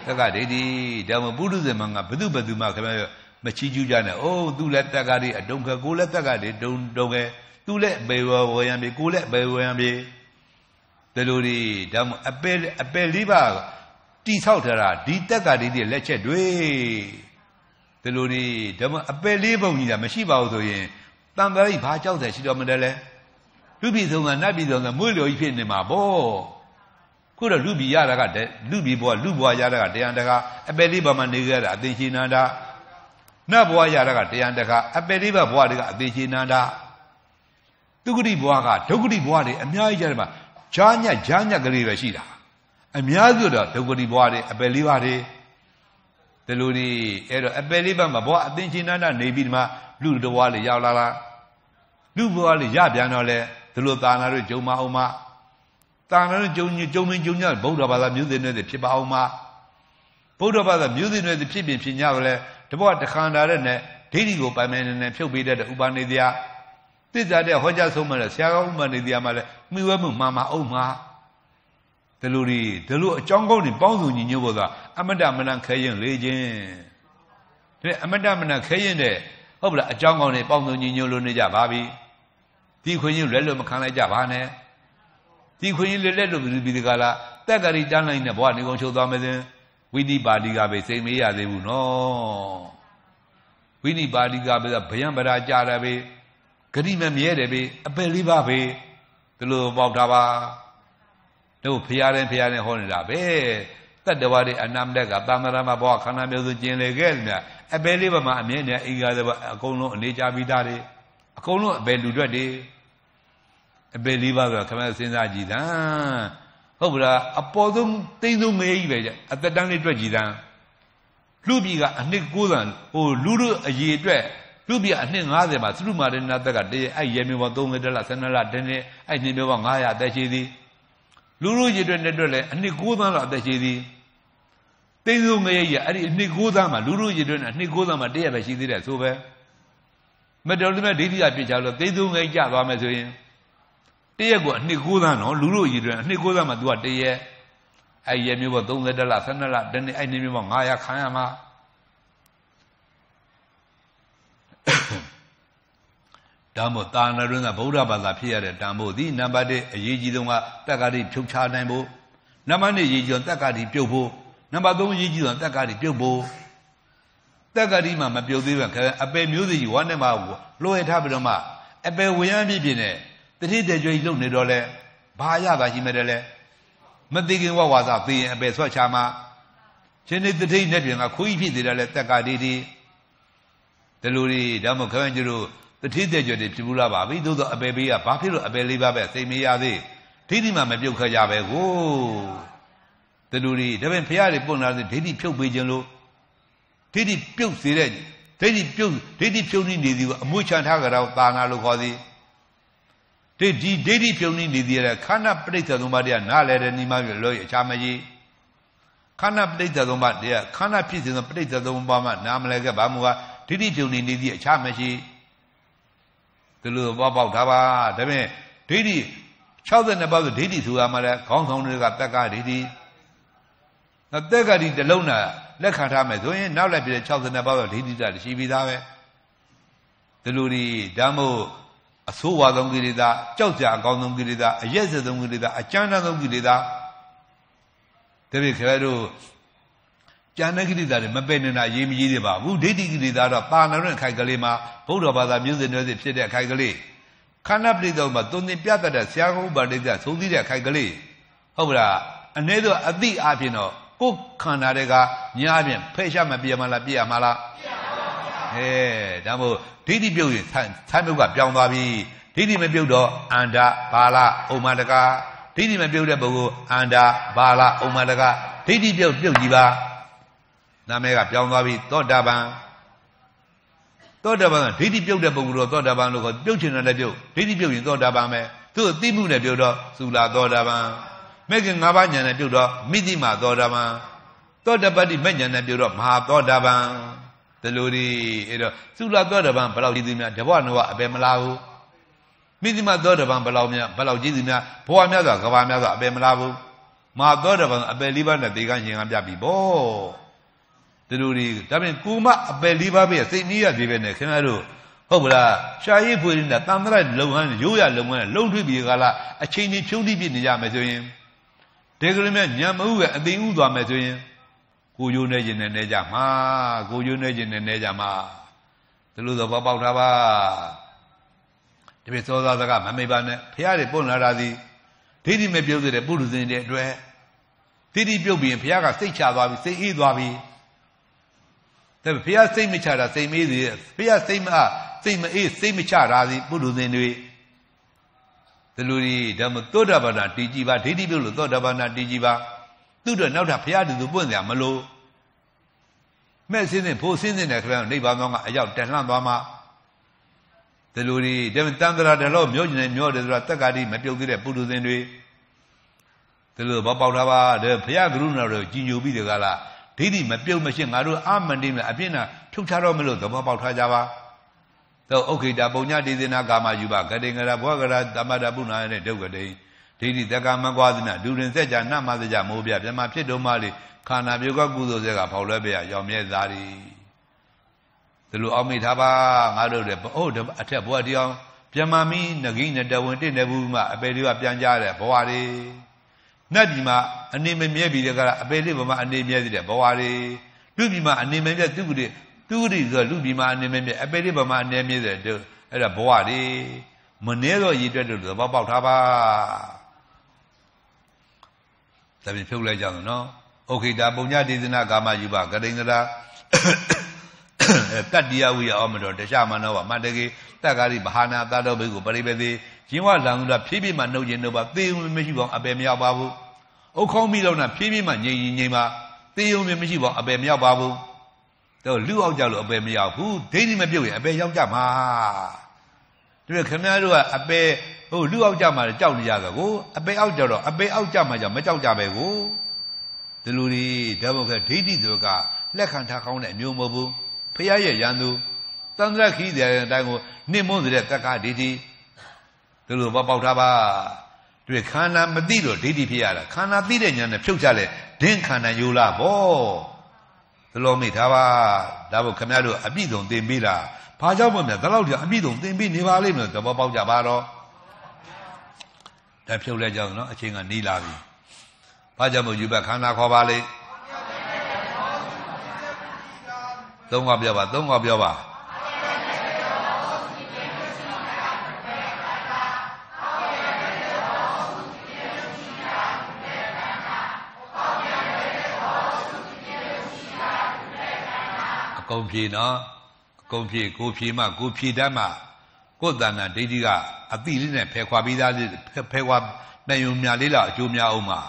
တက္ကဒိဋ္ဌိဒါမှပုရုဇေမကဘု து ဘသူမှခင်ဗျာမချီးကျူးကြနဲ့အိုးသူလည်းတက္ကဒိအတုံးခကိုလည်းတက္ကဒိတုံတုံခဲသူလည်းဘေဝဝယံပြီကိုလည်းဘေဝယံပြီ ဒီလိုတွေဒါမှအပယ်အပယ်လေးပါတိဆောက်ထားတာဒီတက်ကလေးတွေလက်ချက်တွေဒီလိုတွေဒါမှအပယ်လေးပုံကြီးတာမရှိပါဘူးဆိုရင်တန်တရိဘာကြောက်တယ်ရှိတော့မတယ်လဲလူပြည်ဆုံးကနတ်ပြည်ဆုံးကမွေးလျော်ကြီးဖြစ်နေမှာဗောခုတော့လူပြည်ရတာကလူပြည်ဘဝလူဘဝရတာကတရားတကာအပယ်လေးပါမှနေကြတာအသိရှိနန္ဒနတ်ဘဝရတာကတရားတကာအပယ်လေးပါဘဝတွေကအသိရှိနန္ဒဒုက္ခတိဘဝကဒုက္ခတိဘဝတွေအများကြီးကြတယ်မှာ ဂျားညက်ဂျားညက်ကလေးပဲရှိတာအများစုတော့ဒုက္ခတိဘဝတွေအပယ်လေးပါတွေဒီလိုဒီအဲ့တော့အပယ်လေးပါမှာဘဝအသိချင်းနန္ဒနေပြီးဒီမှာလူတော်ဘဝလေးရောက်လာလားလူဘဝလေးရပြန်တော့လဲဒီလိုသာနာတို့ဂျုံမအောင်မသာနာတို့ဂျုံဂျုံမင်းဂျုံညဗုဒ္ဓဘာသာမျိုးစင်တွေဖြစ်ပါအောင်မဗုဒ္ဓဘာသာမျိုးစင်တွေဖြစ်ပြင်ဖြစ်ညပါလဲတဘောတခန္ဓာတဲ့နဲ့ဒိဋ္ဌိကိုပိုင်ပိုင်နေနေဖြုတ်ပေးတဲ့ဥပါနေတရား သစ္စာတဲ့ဟောကြားဆုံးမှလည်းဆရာကောင်းဥပါနေတရားမှလည်းမိဝဲမှုမှားမှာအုံမှာဒီလိုဒီဒီလိုအကြောင်းကောင်းတွေပေါင်းစုံညီညွတ်ဖို့သာအမတ္တမနခဲရင်လေးခြင်းဒီအမတ္တမနခဲရင်တဲ့ဟုတ်ပလားအကြောင်းကောင်းတွေပေါင်းစုံညီညွတ်လို့နေကြပါပြီဒီခွင့်ကြီးလွယ်လွယ်မခံလိုက်ကြပါနဲ့ဒီခွင့်ကြီးလွယ်လွယ်လို့ပြီးဒီကလာတက်ကရီတန်းလိုက်နဲ့ဘဝနေကုန်ချုပ်သွားမယ်စဉ်ဝိနိပါဠိကပဲစိတ်မေးရသေးဘူးနော်ဝိနိပါဠိကပဲဗယံပရာကြတယ်ပဲ ဂတိမမြဲတယ်ပဲအပယ်လေးပါပဲဒီလိုပေါက်တာပါတို့ဖရာတဲ့ဖရာတဲ့ဟောနေတာပဲတတ္တဝါတွေအနာမတက်ကတာမရမဘောခန္ဓာမျိုးစုကျင်လေခဲ့တယ်မြတ်အပယ်လေးပါမှာအမြဲတမ်းအိကာသဘအကုန်လုံးအနေချပြီးသားတွေအကုန်လုံးအပယ်လူတွေတွေအပယ်လေးပါဆိုခမစဉ်းစားကြည့်တာဟုတ်ဗလားအပေါ်ဆုံးတိမ့်ဆုံးငယ်ကြီးပဲကြအသက်တန်းလေးတွက်ကြည့်တာလူပြည်ကအနှစ်90ဟိုလူတို့အရေးအတွက် လူပြည်အနှစ်90မှာသုမာရဏတက်ကတည်းအဲ့ရေမြေပေါ30တလ12လတင်းနေအဲ့နှစ်မြေပေါ900အသက်ရှိသည်လူလူကြီးတွေနဲ့တွေ့လဲအနှစ်9သန်းလောက်အသက်ရှိသည်သိစုငရဲကြီးအဲ့ဒီအနှစ်9သန်းမှာလူလူကြီးတွေနဲ့အနှစ်9သန်းမှာတည့်ရပဲရှိသေးတယ်ဆိုပဲမတော်တမဲ့ဒိဋ္ဌိကပြစ်ချလို့သိစုငရဲကြသွားမယ်ဆိုရင်တည့်ရက်ကိုအနှစ်9သန်းနော်လူလူကြီးတွေအနှစ်9သန်းမှာ तू ကတည့်ရက်အဲ့ရေမျိုးပေါ30တလ12လတင်းနေအဲ့နှစ်မြေပေါ900ခံရမှာ ဒါမို့တာနာတွင်ကဗုဒ္ဓဘာသာဖြစ်ရတဲ့တန်ဖို့ဒီနံပါတ်1အရေးကြီးဆုံးကတက္ကတိဖြုတ်ချနိုင်ဖို့နံပါတ်2ရေးကြီးဆုံးတက္ကတိပြုတ်ဖို့နံပါတ်3ရေးကြီးဆုံးတက္ကတိပြုတ်ဖို့တက္ကတိမှမပြုတ်သေးဘူးခင်အပေမျိုးစီကြီးဝမ်းနဲ့မှလွှဲထားပြီးတော့မှအပေဝေယံပြည့်ပြည့်နဲ့တတိတကြွေလုံနေတော့လဲဘာရပါရှိမဲ့တယ်လဲမသိခင်ဝဝါစာသိရင်အပေဆွတ်ချမှာရှင်နေတထိတ်နဲ့ပြင်ကခွေးကြီးဖြစ်သေးတယ်လေတက်ကဒီဒီ ဒီလိုတွေဒါမှမဟုတ်ခမန်းကျတို့တထိတဲ့ကြွတွေဖြစ်ဘူးလားပါပြီသို့သောအပေပေးကဘာဖြစ်လို့အပေလေးပါပဲစိတ်မရသေးဒိဋ္ဌိမှမပြုတ်ခကြပဲကိုဒီလိုတွေဒါပေမဲ့ဖရာတွေပွင့်လာတဲ့ဒိဋ္ဌိဖြုတ်ပေးခြင်းလို့ဒိဋ္ဌိပြုတ်စေတဲ့ဒိဋ္ဌိပြုတ်ဒိဋ္ဌိဖြုတ်နေနေသည်ကိုအမွှချန်ထားကြတော့သာနာလို့ခေါ်သည်ဒီဒီဒိဋ္ဌိဖြုံနေနေသေးတယ်ခန္ဓာပဋိစ္ဆေသုံးပါးတရားနားလဲတဲ့နိမပြောလို့အခြားမကြီးခန္ဓာပဋိစ္ဆေသုံးပါးတရားခန္ဓာဖြစ်စဉ်ပဋိစ္ဆေသုံးပါးမှနားမလဲခဲ့ဘာမူက ဒိဋ္ဌိဖြုံနေနေသည်အခြားမရှိဒီလိုပေါပေါက်တာပါဒါပေမဲ့ဒိဋ္ဌိ62ပါးဆိုဒိဋ္ဌိဆိုရမှာလဲခေါင်းဆောင်တွေကတက္ကဒိဋ္ဌိနော်တက္ကဒိဋ္ဌိတစ်လုံးနဲ့လက်ခံထားမယ်ဆိုရင်နောက်လည်းပြည့်62ပါးဆိုဒိဋ္ဌိတာရှိပြီးသားပဲဒီလိုဒီဓမ္မို့အဆိုးဝါဆုံးကိလေသာကြောက်ကြအကောင်းဆုံးကိလေသာအရက်စဆုံးကိလေသာအကျဉ်းဆုံးကိလေသာတပည့်ခဲတို့ ကျန်တဲ့ကိလေသာတွေမပယ်နေတာရေးမကြီးသေးပါဘူးဒိဋ္ဌိကိလေသာတော့ပါဏရအခိုက်ကလေးမှာဗုဒ္ဓဘာသာမျိုးစဉ်တွေဖြစ်တဲ့အခိုက်ကလေးခန္ဓာပရိသေမှာသွန်သင်ပြတတ်တဲ့ဆရာကုပါတိကသုံးသီးတဲ့အခိုက်ကလေးဟုတ်ပါလားအ ਨੇ တော့အတိအဖြစ်တော့ကိုယ်ခန္ဓာတွေကညာအပြင်ဖဲ့ရှာမပြမလားပြရမလားပြရပါဘူးဟဲ့ဒါမို့ဒိဋ္ဌိပြုတ်ရင်ဆမ်းမြုပ်ကပြောင်းသွားပြီဒိဋ္ဌိမပြုတ်တော့အန္တဘာလဥမ္မာတကဒိဋ္ဌိမပြုတ်တဲ့ပုဂ္ဂိုလ်အန္တဘာလဥမ္မာတကဒိဋ္ဌိပြုတ်ပြုတ်ကြည့်ပါ နာမည်ကပြောင်းသွားပြီသောတာပန်သောတာပန်ကဒိဋ္ဌိပြုတ်တဲ့ပုဂ္ဂိုလ်တော့သောတာပန်လို့ခေါ်ပြုတ်ချင်တယ်လည်းပြုတ်ဒိဋ္ဌိပြုတ်ရင်သောတာပန်ပဲသူ့သိမှုနဲ့ပြုတ်တော့သုလာသောတာပန်မဲ့ခင်၅ပါးဉာဏ်နဲ့ပြုတ်တော့မိတိမသောတာပန်သောတပတ္တိမဲ့ဉာဏ်နဲ့ပြုတ်တော့မဟာသောတာပန်ဒီလိုဒီအဲ့တော့သုလသောတပံဘယ်လောက်ကြီးသူများတဘဝနဝအပယ်မလားဘူးမိသိမသောတပံဘယ်လောက်များဘယ်လောက်ကြီးသူများဘဝများစွာကဘာများစွာအပယ်မလားဘူးမဟာသောတပံအပယ်လေးပါးနဲ့သေကရှင်ကပြပြီဗော ဒီလိုဒီဒါပြင်ကိုမအပယ်လေးပါးပဲစိတ်နည်းရသေးပဲနဲ့ခင်ဗျားတို့ဟုတ်ပလားရှားရေးဖွေးနေတာတန်တရလုံဟန်းရိုးရလုံဟန်းလုံထွေးပြီးကလာအချိန်ကြီးဖြုံးတိပြနေကြမယ်ဆိုရင်ဒေဂရမြညံမဟုတ်ကအသိဥသွားမယ်ဆိုရင်ကိုယိုးနေခြင်းနဲ့နေကြမှာကိုယိုးနေခြင်းနဲ့နေကြမှာဒီလိုတော့ပေါက်တာပါဒီပြစောသားစကားမမိပါနဲ့ဖះတွေပွန့်လာတာသည်ဒိဋ္ဌိမပြုတ်တဲ့ပုရုဇဉ်တဲ့အတွက်ဒိဋ္ဌိပြုတ်ပြီးရင်ဖះကစိတ်ချသွားပြီစိတ်အေးသွားပြီ ဒါပေမဲ့ဖះစိတ်မချတာစိတ်မေးသေးဖះစိတ်မစိတ်မအေးစိတ်မချတာသည်ပုရုဇဉ်တွေဒီလိုကြီးဓမ္မသောတာပန်တာတည်ကြည်ပါဒိဋ္ဌိပြုတ်လို့သောတာပန်တာတည်ကြည်ပါသူ့တော့နောက်ထပ်ဘုရားတူသူပွင့်စရာမလိုမဲ့စင်းစင်းဖို့စင်းစင်းတဲ့ခရမ်းနိဗ္ဗာန်သောကအရောက်တက်လှမ်းသွားမှာဒီလိုဒီတန်တရာတလို့မြို့ကျင်နေမြို့တယ်ဆိုတာတက္ကတိမပြုတ်သေးတဲ့ပုထုဇဉ်တွေဒီလိုဘောပေါက်တာပါတဲ့ဘုရားကရုဏာတော်ကြီးညိုပြီးတကလား ဒိဋ္ဌိမပြုတ်မရှင်းငါတို့အာမန္တိမအပြင်းနာထုတ်ချတော့မလို့သဘောပေါက်ထားကြပါတော့ဥခိတာပုံညတေသနာကာမယူပါဂတိငရဘောဂရတမတပုဏ္ဏရဲ့ဒုက္ကတိဒိဋ္ဌိတက္ကမကွာသနာဒူရင်ဆက်ကြနမသကြမိုးပြပြမဖြစ်တော်မှလေခန္ဓာပြုကကုသိုလ်ဆက်ကဖောက်လွဲပြရရောင်မြဲသားရီဒီလိုအောက်မိထားပါငါတို့တဲ့အိုးအထက်ဘဝတရားပြမမီနဂိနတဝင်တင့်တယ်ဘူးမှအပေလေးကပြန်ကြတဲ့ဘဝတွေ နတ်ဒီမှာအနေမမြဲပြီးတဲ့ကအပေလေးဘဝမှာအနေမြဲတဲ့ဘဝတွေလူပြည်မှာအနေမမြဲသူကတိသူကတိဆိုလူပြည်မှာအနေမမြဲအပေလေးဘဝမှာအနေမြဲတဲ့အဲ့ဒါဘဝတွေမနှဲတော့ရည်တွက်လို့သဘောပေါက်ထားပါဒါပြင်ဖြုတ်လိုက်ကြအောင်နော်ဩခိတာပုံညဒေသနာကာမယူပါဂရိန္ဒရာတတ္တိယဝိယအောမတော်တခြားမနောပါမတကေတက္ကာရိဘာနာတတော်ဘိကိုပရိပတိ ရှင်ဝလံကဖြည်းဖြည်းမှနှုတ်ခြင်းတော့ပါသေုံမရှိပါအပယ်မရောက်ပါဘူးဥခေါင်းမိလို့နာဖြည်းဖြည်းမှငြိမ်ငြိမ်ပါသေုံမရှိပါအပယ်မရောက်ပါဘူးတော့လူအောင်ကြလို့အပယ်မရောက်ဘူးဒိဋ္ဌိမပြုတ်ရင်အပယ်ရောက်ကြမှာတို့ခင်ဗျားတို့ကအပယ်ဟိုလူအောက်ကြမှာကြောက်နေကြတာကိုအပေအောက်ကြတော့အပေအောက်ကြမှာကြောင့်မကြောက်ကြပဲကိုဒီလိုဒီဓမ္မကဒိဋ္ဌိတို့ကလက်ခံထားကောင်းတဲ့အမျိုးမဟုတ်ဘူးဖရာရဲ့ရန်သူသန္တရခီးတဲ့အတိုင်းကိုနှိမ့်မွန်းတဲ့တက္ကဒိဋ္ဌိ ဒီလိုပေါက်ထားပါတွေ့ခန္ဓာမသိတော့ဒိဋ္ဌိဖြစ်ရတာခန္ဓာသိတဲ့ဉာဏ်နဲ့ဖြုတ်ချလဲဒင်းခန္ဓာယူလာဗောဒီလိုမိထားပါဒါဘုခင်ဗျားတို့အပြည့်စုံသင်ပေးတာဘာကြောင့်မလဲဒါတော့အပြည့်စုံသင်ပေးနေပါလိမ့်မယ်သဘောပေါက်ကြပါတော့ဒါဖြုတ်လဲကြောင်းနော်အချိန်ကနီးလာပြီဘာကြောင့်မို့ယူဘခန္ဓာခေါ်ပါလိမ့်သုံးခါပြောပါသုံးခါပြောပါ ကုန်ဖြေနော်ကုန်ဖြေကိုဖြေမှကိုဖြေတတ်မှကိုယ်တဏ္ဍဒိဋ္ဌိကအတိလေးနဲ့ဖယ်ခွာပြီးသားလေးဖယ်ခွာနိုင်ုံများလေးလားအကျိုးများအောင်မှာ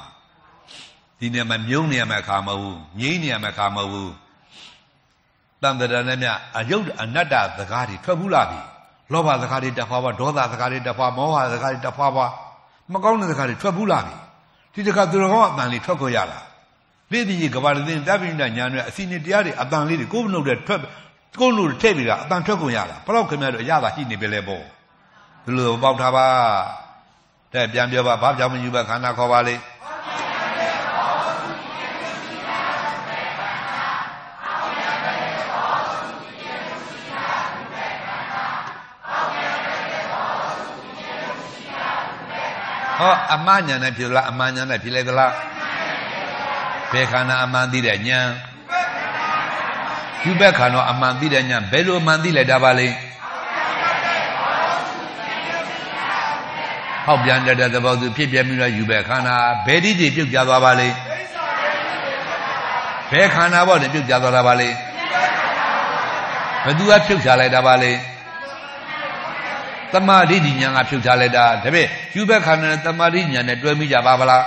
ဒီနေရာမှာမြုံနေရမယ့်အခါမဟုတ်ဘူးငြိမ့်နေရမယ့်အခါမဟုတ်ဘူးတန်တရာနဲ့မြအယုတ်အနတ္တသကားတွေထွက်ဘူးလားပြီလောဘသကားတွေတဖွာဖွာဒေါသသကားတွေတဖွာမောဟသကားတွေတဖွာဖွာမကောင်းတဲ့သကားတွေထွက်ဘူးလားပြီဒီတခါသူတော်ကောင်းအတန်လေးထွက်ခွရတာ လေဒီကြီးကဘာလင်းတပ်ပိဋကညာနဲ့အစီနေတရားတွေအတန်လေးတွေကိုယ်မနှုတ်တဲ့ထွက်ကိုယ်လို့ထည့်ပြီးတာအတန်ထွက်ခွရတာဘလောက်ခင်ဗျားတို့အရသာရှိနေပြီလဲပေါ့ဒီလိုပေါက်ထားပါတဲ့ပြန်ပြောပါဘာကြောင့်မယူဘခန္ဓာခေါ်ပါလိမ့်ဟောအမညာနဲ့ဖြစ်လားအမညာနဲ့ဖြစ်လိုက်သလား ဘယ်ခန္ဓာအမှန်သိတဲ့ညာယူဘက်ခန္ဓာအမှန်သိတဲ့ညာဘယ်လိုအမှန်သိလိုက်တာပါလဲဟောက်ပြန်တဲ့သဘောသူဖြစ်ပြပြီးတော့ယူဘက်ခန္ဓာဘယ်ဒီတည်ပြုတ်ကြသွားပါလဲဘယ်ခန္ဓာဘောနဲ့ပြုတ်ကြသွားတာပါလဲဘသူကဖြုတ်ချလိုက်တာပါလဲတမာရိဋ္ဌိညာကဖြုတ်ချလိုက်တာဒါပေမဲ့ယူဘက်ခန္ဓာနဲ့တမာရိညာနဲ့တွဲမိကြပါဗလား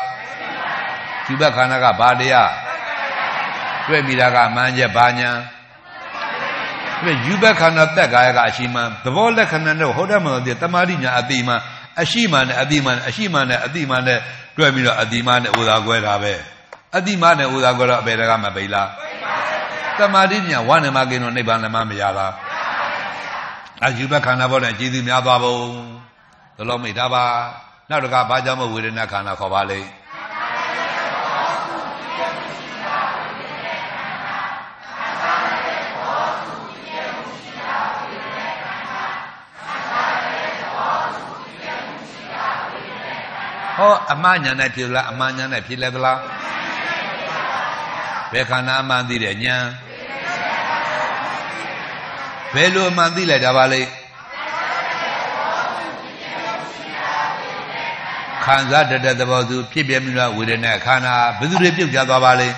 ယူဘက်ခန္ဓာကဘာတရားတွဲမိတာကအမှန်ကျဘာညာဒါပေမဲ့ယူဘက်ခန္ဓာတက်ကာယကအရှိမှန်သဘောလက္ခဏာနဲ့ဟုတ်တယ်မဟုတ်သေးတမာရိညာအတိမှန်အရှိမှန်နဲ့အတိမှန်အရှိမှန်နဲ့အတိမှန်နဲ့တွဲပြီးတော့အတိမှန်နဲ့ဥသာကွဲတာပဲအတိမှန်နဲ့ဥသာကွဲတော့အပေတကမပိလားတမာရိညာဝါနေမကိန်းတော့နိဗ္ဗာန်လည်းမရလားအယူဘခန္ဓာဘောနဲ့ကြည်သူများသွားပုံသလုံးမိတ်ဒါပါနောက်တကဘာကြောင့်မဝေဒနာခန္ဓာခေါ်ပါလိမ့် ဟောအမညာနဲ့ဖြစ်လားအမညာနဲ့ဖြစ်လဲသလားဘယ်ခန္ဓာအမှန်သိတဲ့ညာဘယ်လိုအမှန်သိလိုက်တာပါလဲခံစားတတ်တဲ့သဘောသူဖြစ်ပြမြလို့ဝေဒနာခန္ဓာဘယ်သူတွေပြုတ်ကြသွားပါလဲ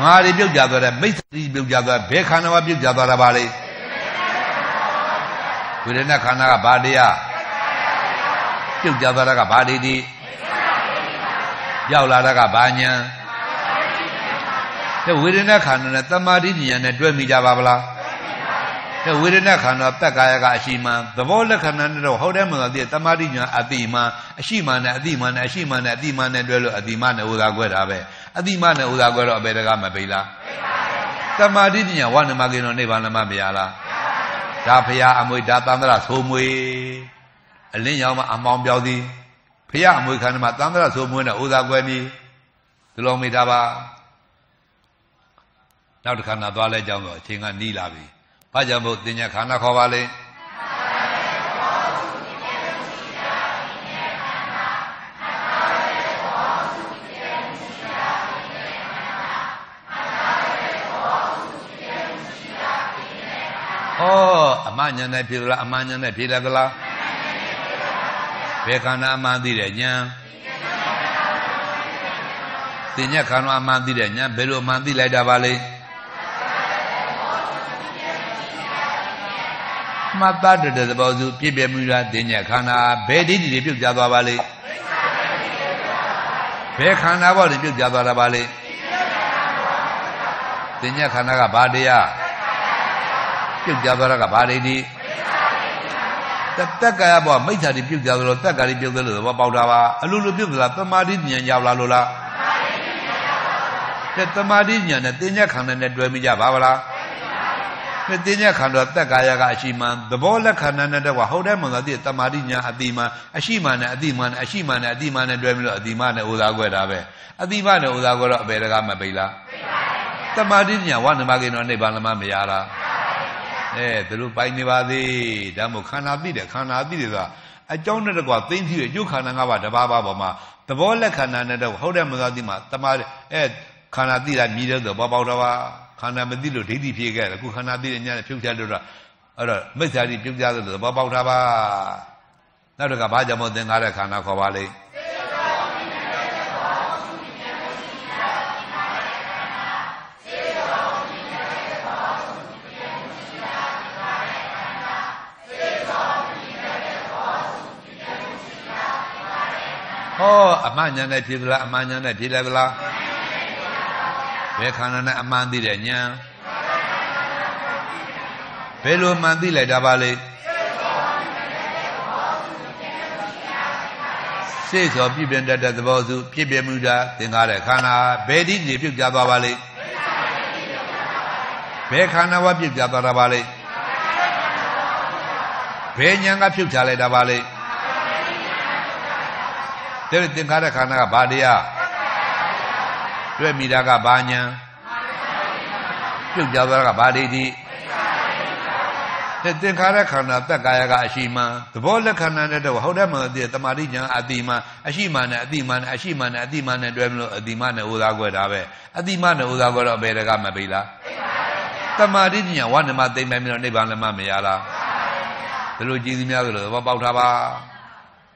ငါတွေပြုတ်ကြသွားတယ်မိတ်ဆွေပြုတ်ကြသွားဘယ်ခန္ဓာကပြုတ်ကြသွားတာပါလဲဝေဒနာခန္ဓာကဘာတရား ပြုတ်ကြသွားတာကဘာဒိဋ္ဌိရောက်လာတာကဘာညာတဲ့ဝေဒနာခန္ဓာနဲ့တမာတိဉာဏ်နဲ့တွဲမိကြပါဗလားတဲ့ဝေဒနာခန္ဓာတက်ကာယကအရှိမှန်သဘောလက္ခဏာနဲ့တော့ဟုတ်တယ်မလားဒီတမာတိဉာဏ်အတိမှန်အရှိမှန်နဲ့အတိမှန်နဲ့အရှိမှန်နဲ့အတိမှန်နဲ့တွဲလို့အတိမှန်နဲ့ဥသာခွဲတာပဲအတိမှန်နဲ့ဥသာခွဲတော့အဘယ်တကမပိလားတမာတိဉာဏ်ဝါနမကိနောနိဗ္ဗာန်မမရလားဒါဖရာအမွေဒါတန္တရသိုးမွေ အလင်းရောင်မှာအမောင်ပြောသည်ဖရာအမွေခန္ဓာမှာတန္တရသိုးမွေနဲ့ဥသာခွဲပြီဒီလိုမိတာပါနောက်တစ်ခါနာသွားလဲကြောင်းတော့အချိန်ကနီးလာပြီ။ဘာကြောင့်မို့တင်ညာခန္ဓာခေါ်ပါလဲ။ဟောအမညာနဲ့ဖြစ်လားအမညာနဲ့ဖြစ်တယ်သလား ဘယ်ခန္ဓာအမှန်သိတဲ့ညာတင်ညက်ခန္ဓာအမှန်သိတဲ့ညာဘယ်လိုအမှန်သိလိုက်တာပါလဲမှတ်သားတဲ့သဘောစုပြည့်ပြည့်မှုရာတင်ညက်ခန္ဓာဘယ်ဒိဋ္ဌိတွေပြုတ်ကြသွားပါလဲဘယ်ခန္ဓာဘောတွေပြုတ်ကြသွားတာပါလဲတင်ညက်ခန္ဓာကဘာတရားပြုတ်ကြသွားတာကဘာဒိဋ္ဌိ တက်ကာယဘောမိစ္ဆာတွေပြုတ်ကြသလိုတက်ကာတွေပြုတ်သလိုသဘောပေါက်တာပါအလိုလိုပြုတ်သလားတမာတိဉာဏ်ရောက်လာလို့လားတဲ့တမာတိဉာဏ်နဲ့တင်ညက်ခန္ဓာနဲ့တွဲမိကြပါဗလားမဲ့တင်ညက်ခန္ဓာတက်ကာယကအရှိမှန်သဘောလက်ခန္ဓာနဲ့တော့ဟုတ်တယ်မဟုတ်လားတမာတိဉာဏ်အတိမှန်အရှိမှန်နဲ့အတိမှန်နဲ့အရှိမှန်နဲ့အတိမှန်နဲ့တွဲပြီးတော့အတိမှန်နဲ့ဥသာခွဲတာပဲအတိမှန်နဲ့ဥသာခွဲတော့အပေတကမပိလားတမာတိဉာဏ်ဝါနမကိနောနိဗ္ဗာန်မမရလား အဲသူတို့ပိုင်နေပါသေးဒါမို့ခန္ဓာသိတယ်ခန္ဓာသိတယ်ဆိုတာအကြောင်းနဲ့တကွာသိသိရရုပ်ခန္ဓာငါးပါးတဘာဘာပေါ်မှာသဘောလက်ခန္ဓာနဲ့တော့ဟုတ်တယ်မဟုတ်သည်မှာတမာအဲခန္ဓာသိတာမြည်တဲ့သဘောပေါက်တော့ပါခန္ဓာမသိလို့ဒိဋ္ဌိဖြစ်ခဲ့တယ်အခုခန္ဓာသိတဲ့ညနဲ့ဖြုတ်ချလို့တော့အဲ့တော့မိစ္ဆာတိပြုတ်ကြသလိုသဘောပေါက်တာပါနောက်တကဘာကြောင့်မသင်္ကားတဲ့ခန္ဓာခေါ်ပါလိမ့် ဟောအမှန်ညာနဲ့ဖြစ်သလားအမှန်ညာနဲ့ဖြစ်လိုက်သလားဘယ်ခန္ဓာနဲ့အမှန်သိတဲ့ညာဘယ်လိုမှန်သိလိုက်တာပါလဲစိတ်စောပြည့်ပြည့်တတ်တဲ့သဘောစုပြည့်ပြည့်မှုတာသင်္ခါရခန္ဓာဘယ်ဒီနေပြုတ်ကြသွားပါလဲဘယ်ခန္ဓာဝပြုတ်ကြသွားတာပါလဲဘယ်ညာကဖြုတ်ချလိုက်တာပါလဲ တဲ့သင်္ခါရခန္ဓာကဘာတရားတွေ့မိတာကဘာညာပြုတ်ကြသွားတာကဘာဒိဋ္ဌိတဲ့သင်္ခါရခန္ဓာတက်ကာယကအရှိမှသဘောလက္ခဏာနဲ့တော့ဟုတ်တယ်မဟုတ်သေးတမာတိညာအတိမအရှိမှနဲ့အတိမနဲ့အရှိမှနဲ့အတိမနဲ့တွဲမလို့အတိမနဲ့ဥသာကွယ်တာပဲအတိမနဲ့ဥသာကွယ်တော့ဘယ်တကမပြီလားတမာတိညာဝဏ္ဏမသိမ့်မယ်မျိုးနိဗ္ဗာန်လည်းမမရလားဘယ်လိုကြည်စီများဆိုလို့သဘောပေါက်ထားပါ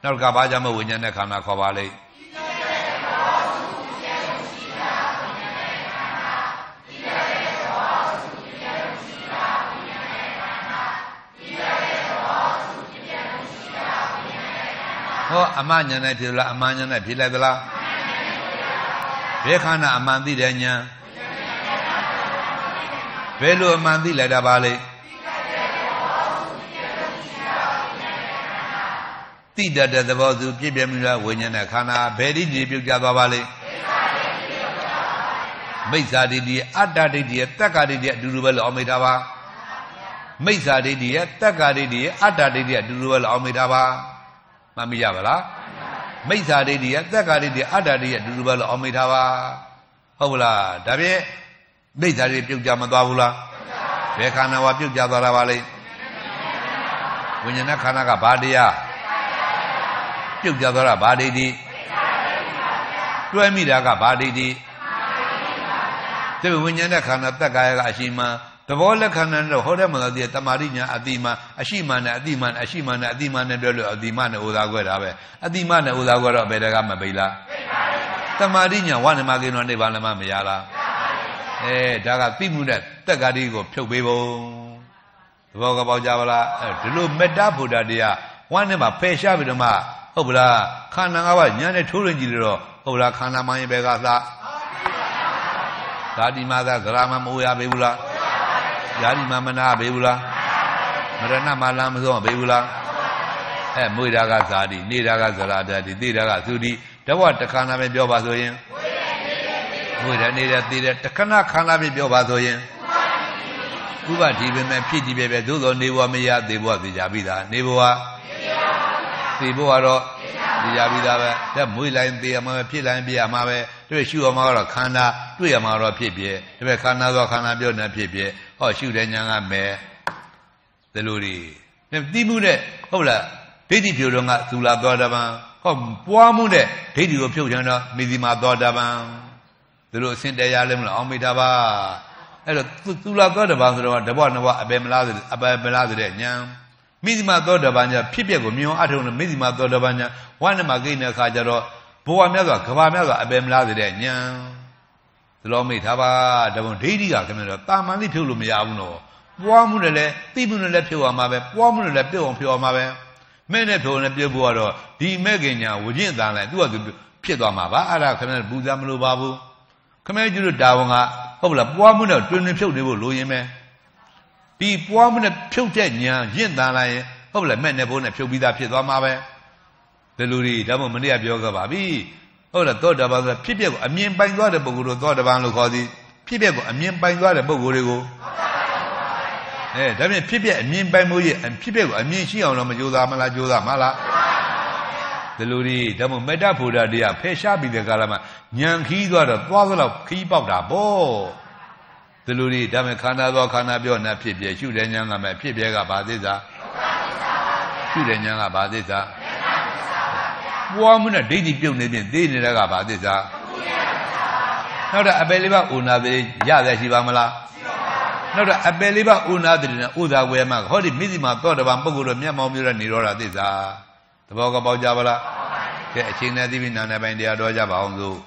နောက်ကဘာကြောင့်မဝိညာဉ်နဲ့ခန္ဓာခေါ်ပါလိမ့်ဟောအမညာနဲ့ဖြစ်လားအမညာနဲ့ဖြစ်လိုက်သလားဘယ်ခန္ဓာအမှန်သိတဲ့ညာဘယ်လိုအမှန်သိလိုက်တာပါလဲ တိတတ်တဲ့သဘောစုပြည့်ပြည့်မြတ်ဝိညာဉ်နဲ့ခန္ဓာဘယ်ဒီဒီပြုတ်ကြသွားပါလဲမိစ္ဆာဒိဋ္ဌိအတ္တဒိဋ္ဌိတက္ကဒိဋ္ဌိအတူတူပဲလို့အောင်မိတာပါမိစ္ဆာဒိဋ္ဌိရဲ့တက္ကဒိဋ္ဌိရဲ့အတ္တဒိဋ္ဌိအတူတူပဲလို့အောင်မိတာပါမှတ်မိရပါလားမိစ္ဆာဒိဋ္ဌိရဲ့တက္ကဒိဋ္ဌိအတ္တဒိဋ္ဌိအတူတူပဲလို့အောင်မိတာပါဟုတ်ဘူးလားဒါဖြင့်မိစ္ဆာဒိဋ္ဌိပြုတ်ကြမသွားဘူးလားဘယ်ခန္ဓာဝပြုတ်ကြသွားတာပါလဲဝိညာဉ်နဲ့ခန္ဓာကဘာတရား ပြုတ်ကြသွားတာဘာဒိဋ္ဌိတွဲမိတာကဘာဒိဋ္ဌိဒီဝိညာဉ်နဲ့ခန္ဓာတက်ကာယကအရှိမှသဘောလက္ခဏာနဲ့ဟောတဲ့မလို့ဒီတမာရိညာအတိမအရှိမှနဲ့အတိမနဲ့အရှိမှနဲ့အတိမနဲ့တွဲလို့အတိမနဲ့ဥသာခွဲတာပဲအတိမနဲ့ဥသာခွဲတော့ဘယ်တကမပိလားတမာရိညာဝဏ္ဏမကိနောနိဗ္ဗာန်လည်းမရလားအဲဒါကသိမှုနဲ့တက်ကာတိကိုဖြုတ်ပေးဖို့သဘောကပေါက်ကြပါလားအဲဒီလိုမေတ္တာဘုဒ္ဓတရားဝမ်းနဲ့မှာဖယ်ရှားပြီးတော့မှ ဟုတ်ပလားခန္ဓာငါးပါးညာနဲ့ထိုးရင်ကြည့်လို့တော့ဟုတ်ပလားခန္ဓာမှရင်ဘယ်ကသာဓာတိမသာဂရမမဝရပေးဘူးလားယာတိမမနာပေးဘူးလားမရဏမလာမဆုံးပေးဘူးလားအဲမွေတာကဇာတိနေတာကဇရာတတိသိတာကသုတိတဘဝတခဏပဲပြောပါဆိုရင်မွေတယ်နေတယ်သိတယ်တခဏခန္ဓာပဲပြောပါဆိုရင်ဥပတိပဲမဲ့ဖြစ်ကြည့်ပဲပဲသို့သောနေဘဝမရသေးဘဝသိကြပြီသားနေဘဝ သိဘဝတော့သိကြပြီသားပဲတဲ့မွေလိုက်သိရမှာပဲဖြစ်လိုက်ပြရမှာပဲတွေ့ရှုရမှာတော့ခန္ဓာတွေ့ရမှာတော့ဖြစ်ပြဒါပေမဲ့ခန္ဓာသောခန္ဓာပြောနေဖြစ်ပြဟောရှုတဲ့ညာကမဲ့ဒီလိုတွေသိမှုတဲ့ဟုတ်လားဒိဋ္ဌိဖြိုတော့ကသူလာသောတပံဟောပွားမှုတဲ့ဒိဋ္ဌိကိုဖြုတ်ချင်တော့မိသီမာသောတပံဒီလိုအစင်တရားလဲမလို့အောင်မိတာပါအဲ့တော့သူလာသောတပံဆိုတော့တဘောနဘအပေမလားအပေမလားဆိုတဲ့ညာ မိသီမာသောတပံညာဖြစ်ပျက်ကိုမြင်အောင်အထုံးလို့မိသီမာသောတပံညာဝါနမကိတဲ့အခါကျတော့ဘဝမြတ်စွာကဘာမြတ်စွာအပေမလားဆိုတဲ့ညာသလောမိထားပါတဘုံဒိဋ္ဌိကခင်ဗျားတော့တာမန်သိဖြုတ်လို့မရဘူးနော်ပွားမှုနဲ့လည်းသိမှုနဲ့လည်းဖြုတ်အောင်မှာပဲပွားမှုနဲ့လည်းပြုတ်အောင်ဖြုတ်အောင်မှာပဲမဲ့နဲ့ဖြုတ်နဲ့ပြုတ်ဖို့ကတော့ဒီမဲ့ခင်ညာဝကျင့်တန်လိုက်သူကသူဖြစ်သွားမှာပါအဲ့ဒါခင်ဗျားပူဇာမလိုပါဘူးခင်ဗျားကျတို့တာဝန်ကဟုတ်လားပွားမှုနဲ့တွင်တွင်ဖြုတ်နေဖို့လိုရင်ပဲ ဒီပွားမှုနဲ့ဖြုတ်တဲ့ညာရင့်တန်လိုက်ရင်ဟုတ်လားမဲ့နဲ့ဘိုးနဲ့ဖြုတ်ပြီးသားဖြစ်သွားမှာပဲဒီလူတွေဒါမှမနေ့ကပြောခဲ့ပါပြီဟုတ်လားသောတာပန်ဆိုဖြစ်ပျက်ကိုအမြင်ပိုင်သွားတဲ့ပုဂ္ဂိုလ်တို့သောတာပန်လို့ခေါ်သည်ဖြစ်ပျက်ကိုအမြင်ပိုင်သွားတဲ့ပုဂ္ဂိုလ်တွေကိုအဲဒါဖြင့်ဖြစ်ပျက်အမြင်ပိုင်မှုရဲ့ဖြစ်ပျက်ကိုအမြင်ရှိအောင်တော့မကြိုးစားမလားကြိုးစားမလားဒီလိုဒီဒါမှမေတ္တာဖို့တာတရားဖယ်ရှားပြီးတဲ့ကာလမှာညံခီးသွားတော့သွားသလောက်ခီးပေါက်တာဗော ဒီလိုဒီဒါမှခန္ဓာသောခန္ဓာပြောနေဖြစ်ပြရှုတဲ့ညံကမဲ့ဖြစ်ပြကဘာသစ္စာရှုတဲ့ညံကဘာသစ္စာပွားမှုနဲ့ဒိဋ္ဌိပြုတ်နေပြင်သိနေတဲ့ကဘာသစ္စာနောက်တော့အပယ်လေးပါဥနာတိရရရှိပါမလားနောက်တော့အပယ်လေးပါဥနာတိနဲ့ဥသာဝဲမှာဟောဒီမိစီမှာသောတပံပုဂ္ဂိုလ်တို့မျက်မှောင်မျိုးတဲ့နေရောတာသစ္စာသဘောကပေါက်ကြပါလားကဲအချိန်နဲ့သိပြီနာနေပိုင်းတရားတော်ကြပါအောင်စို့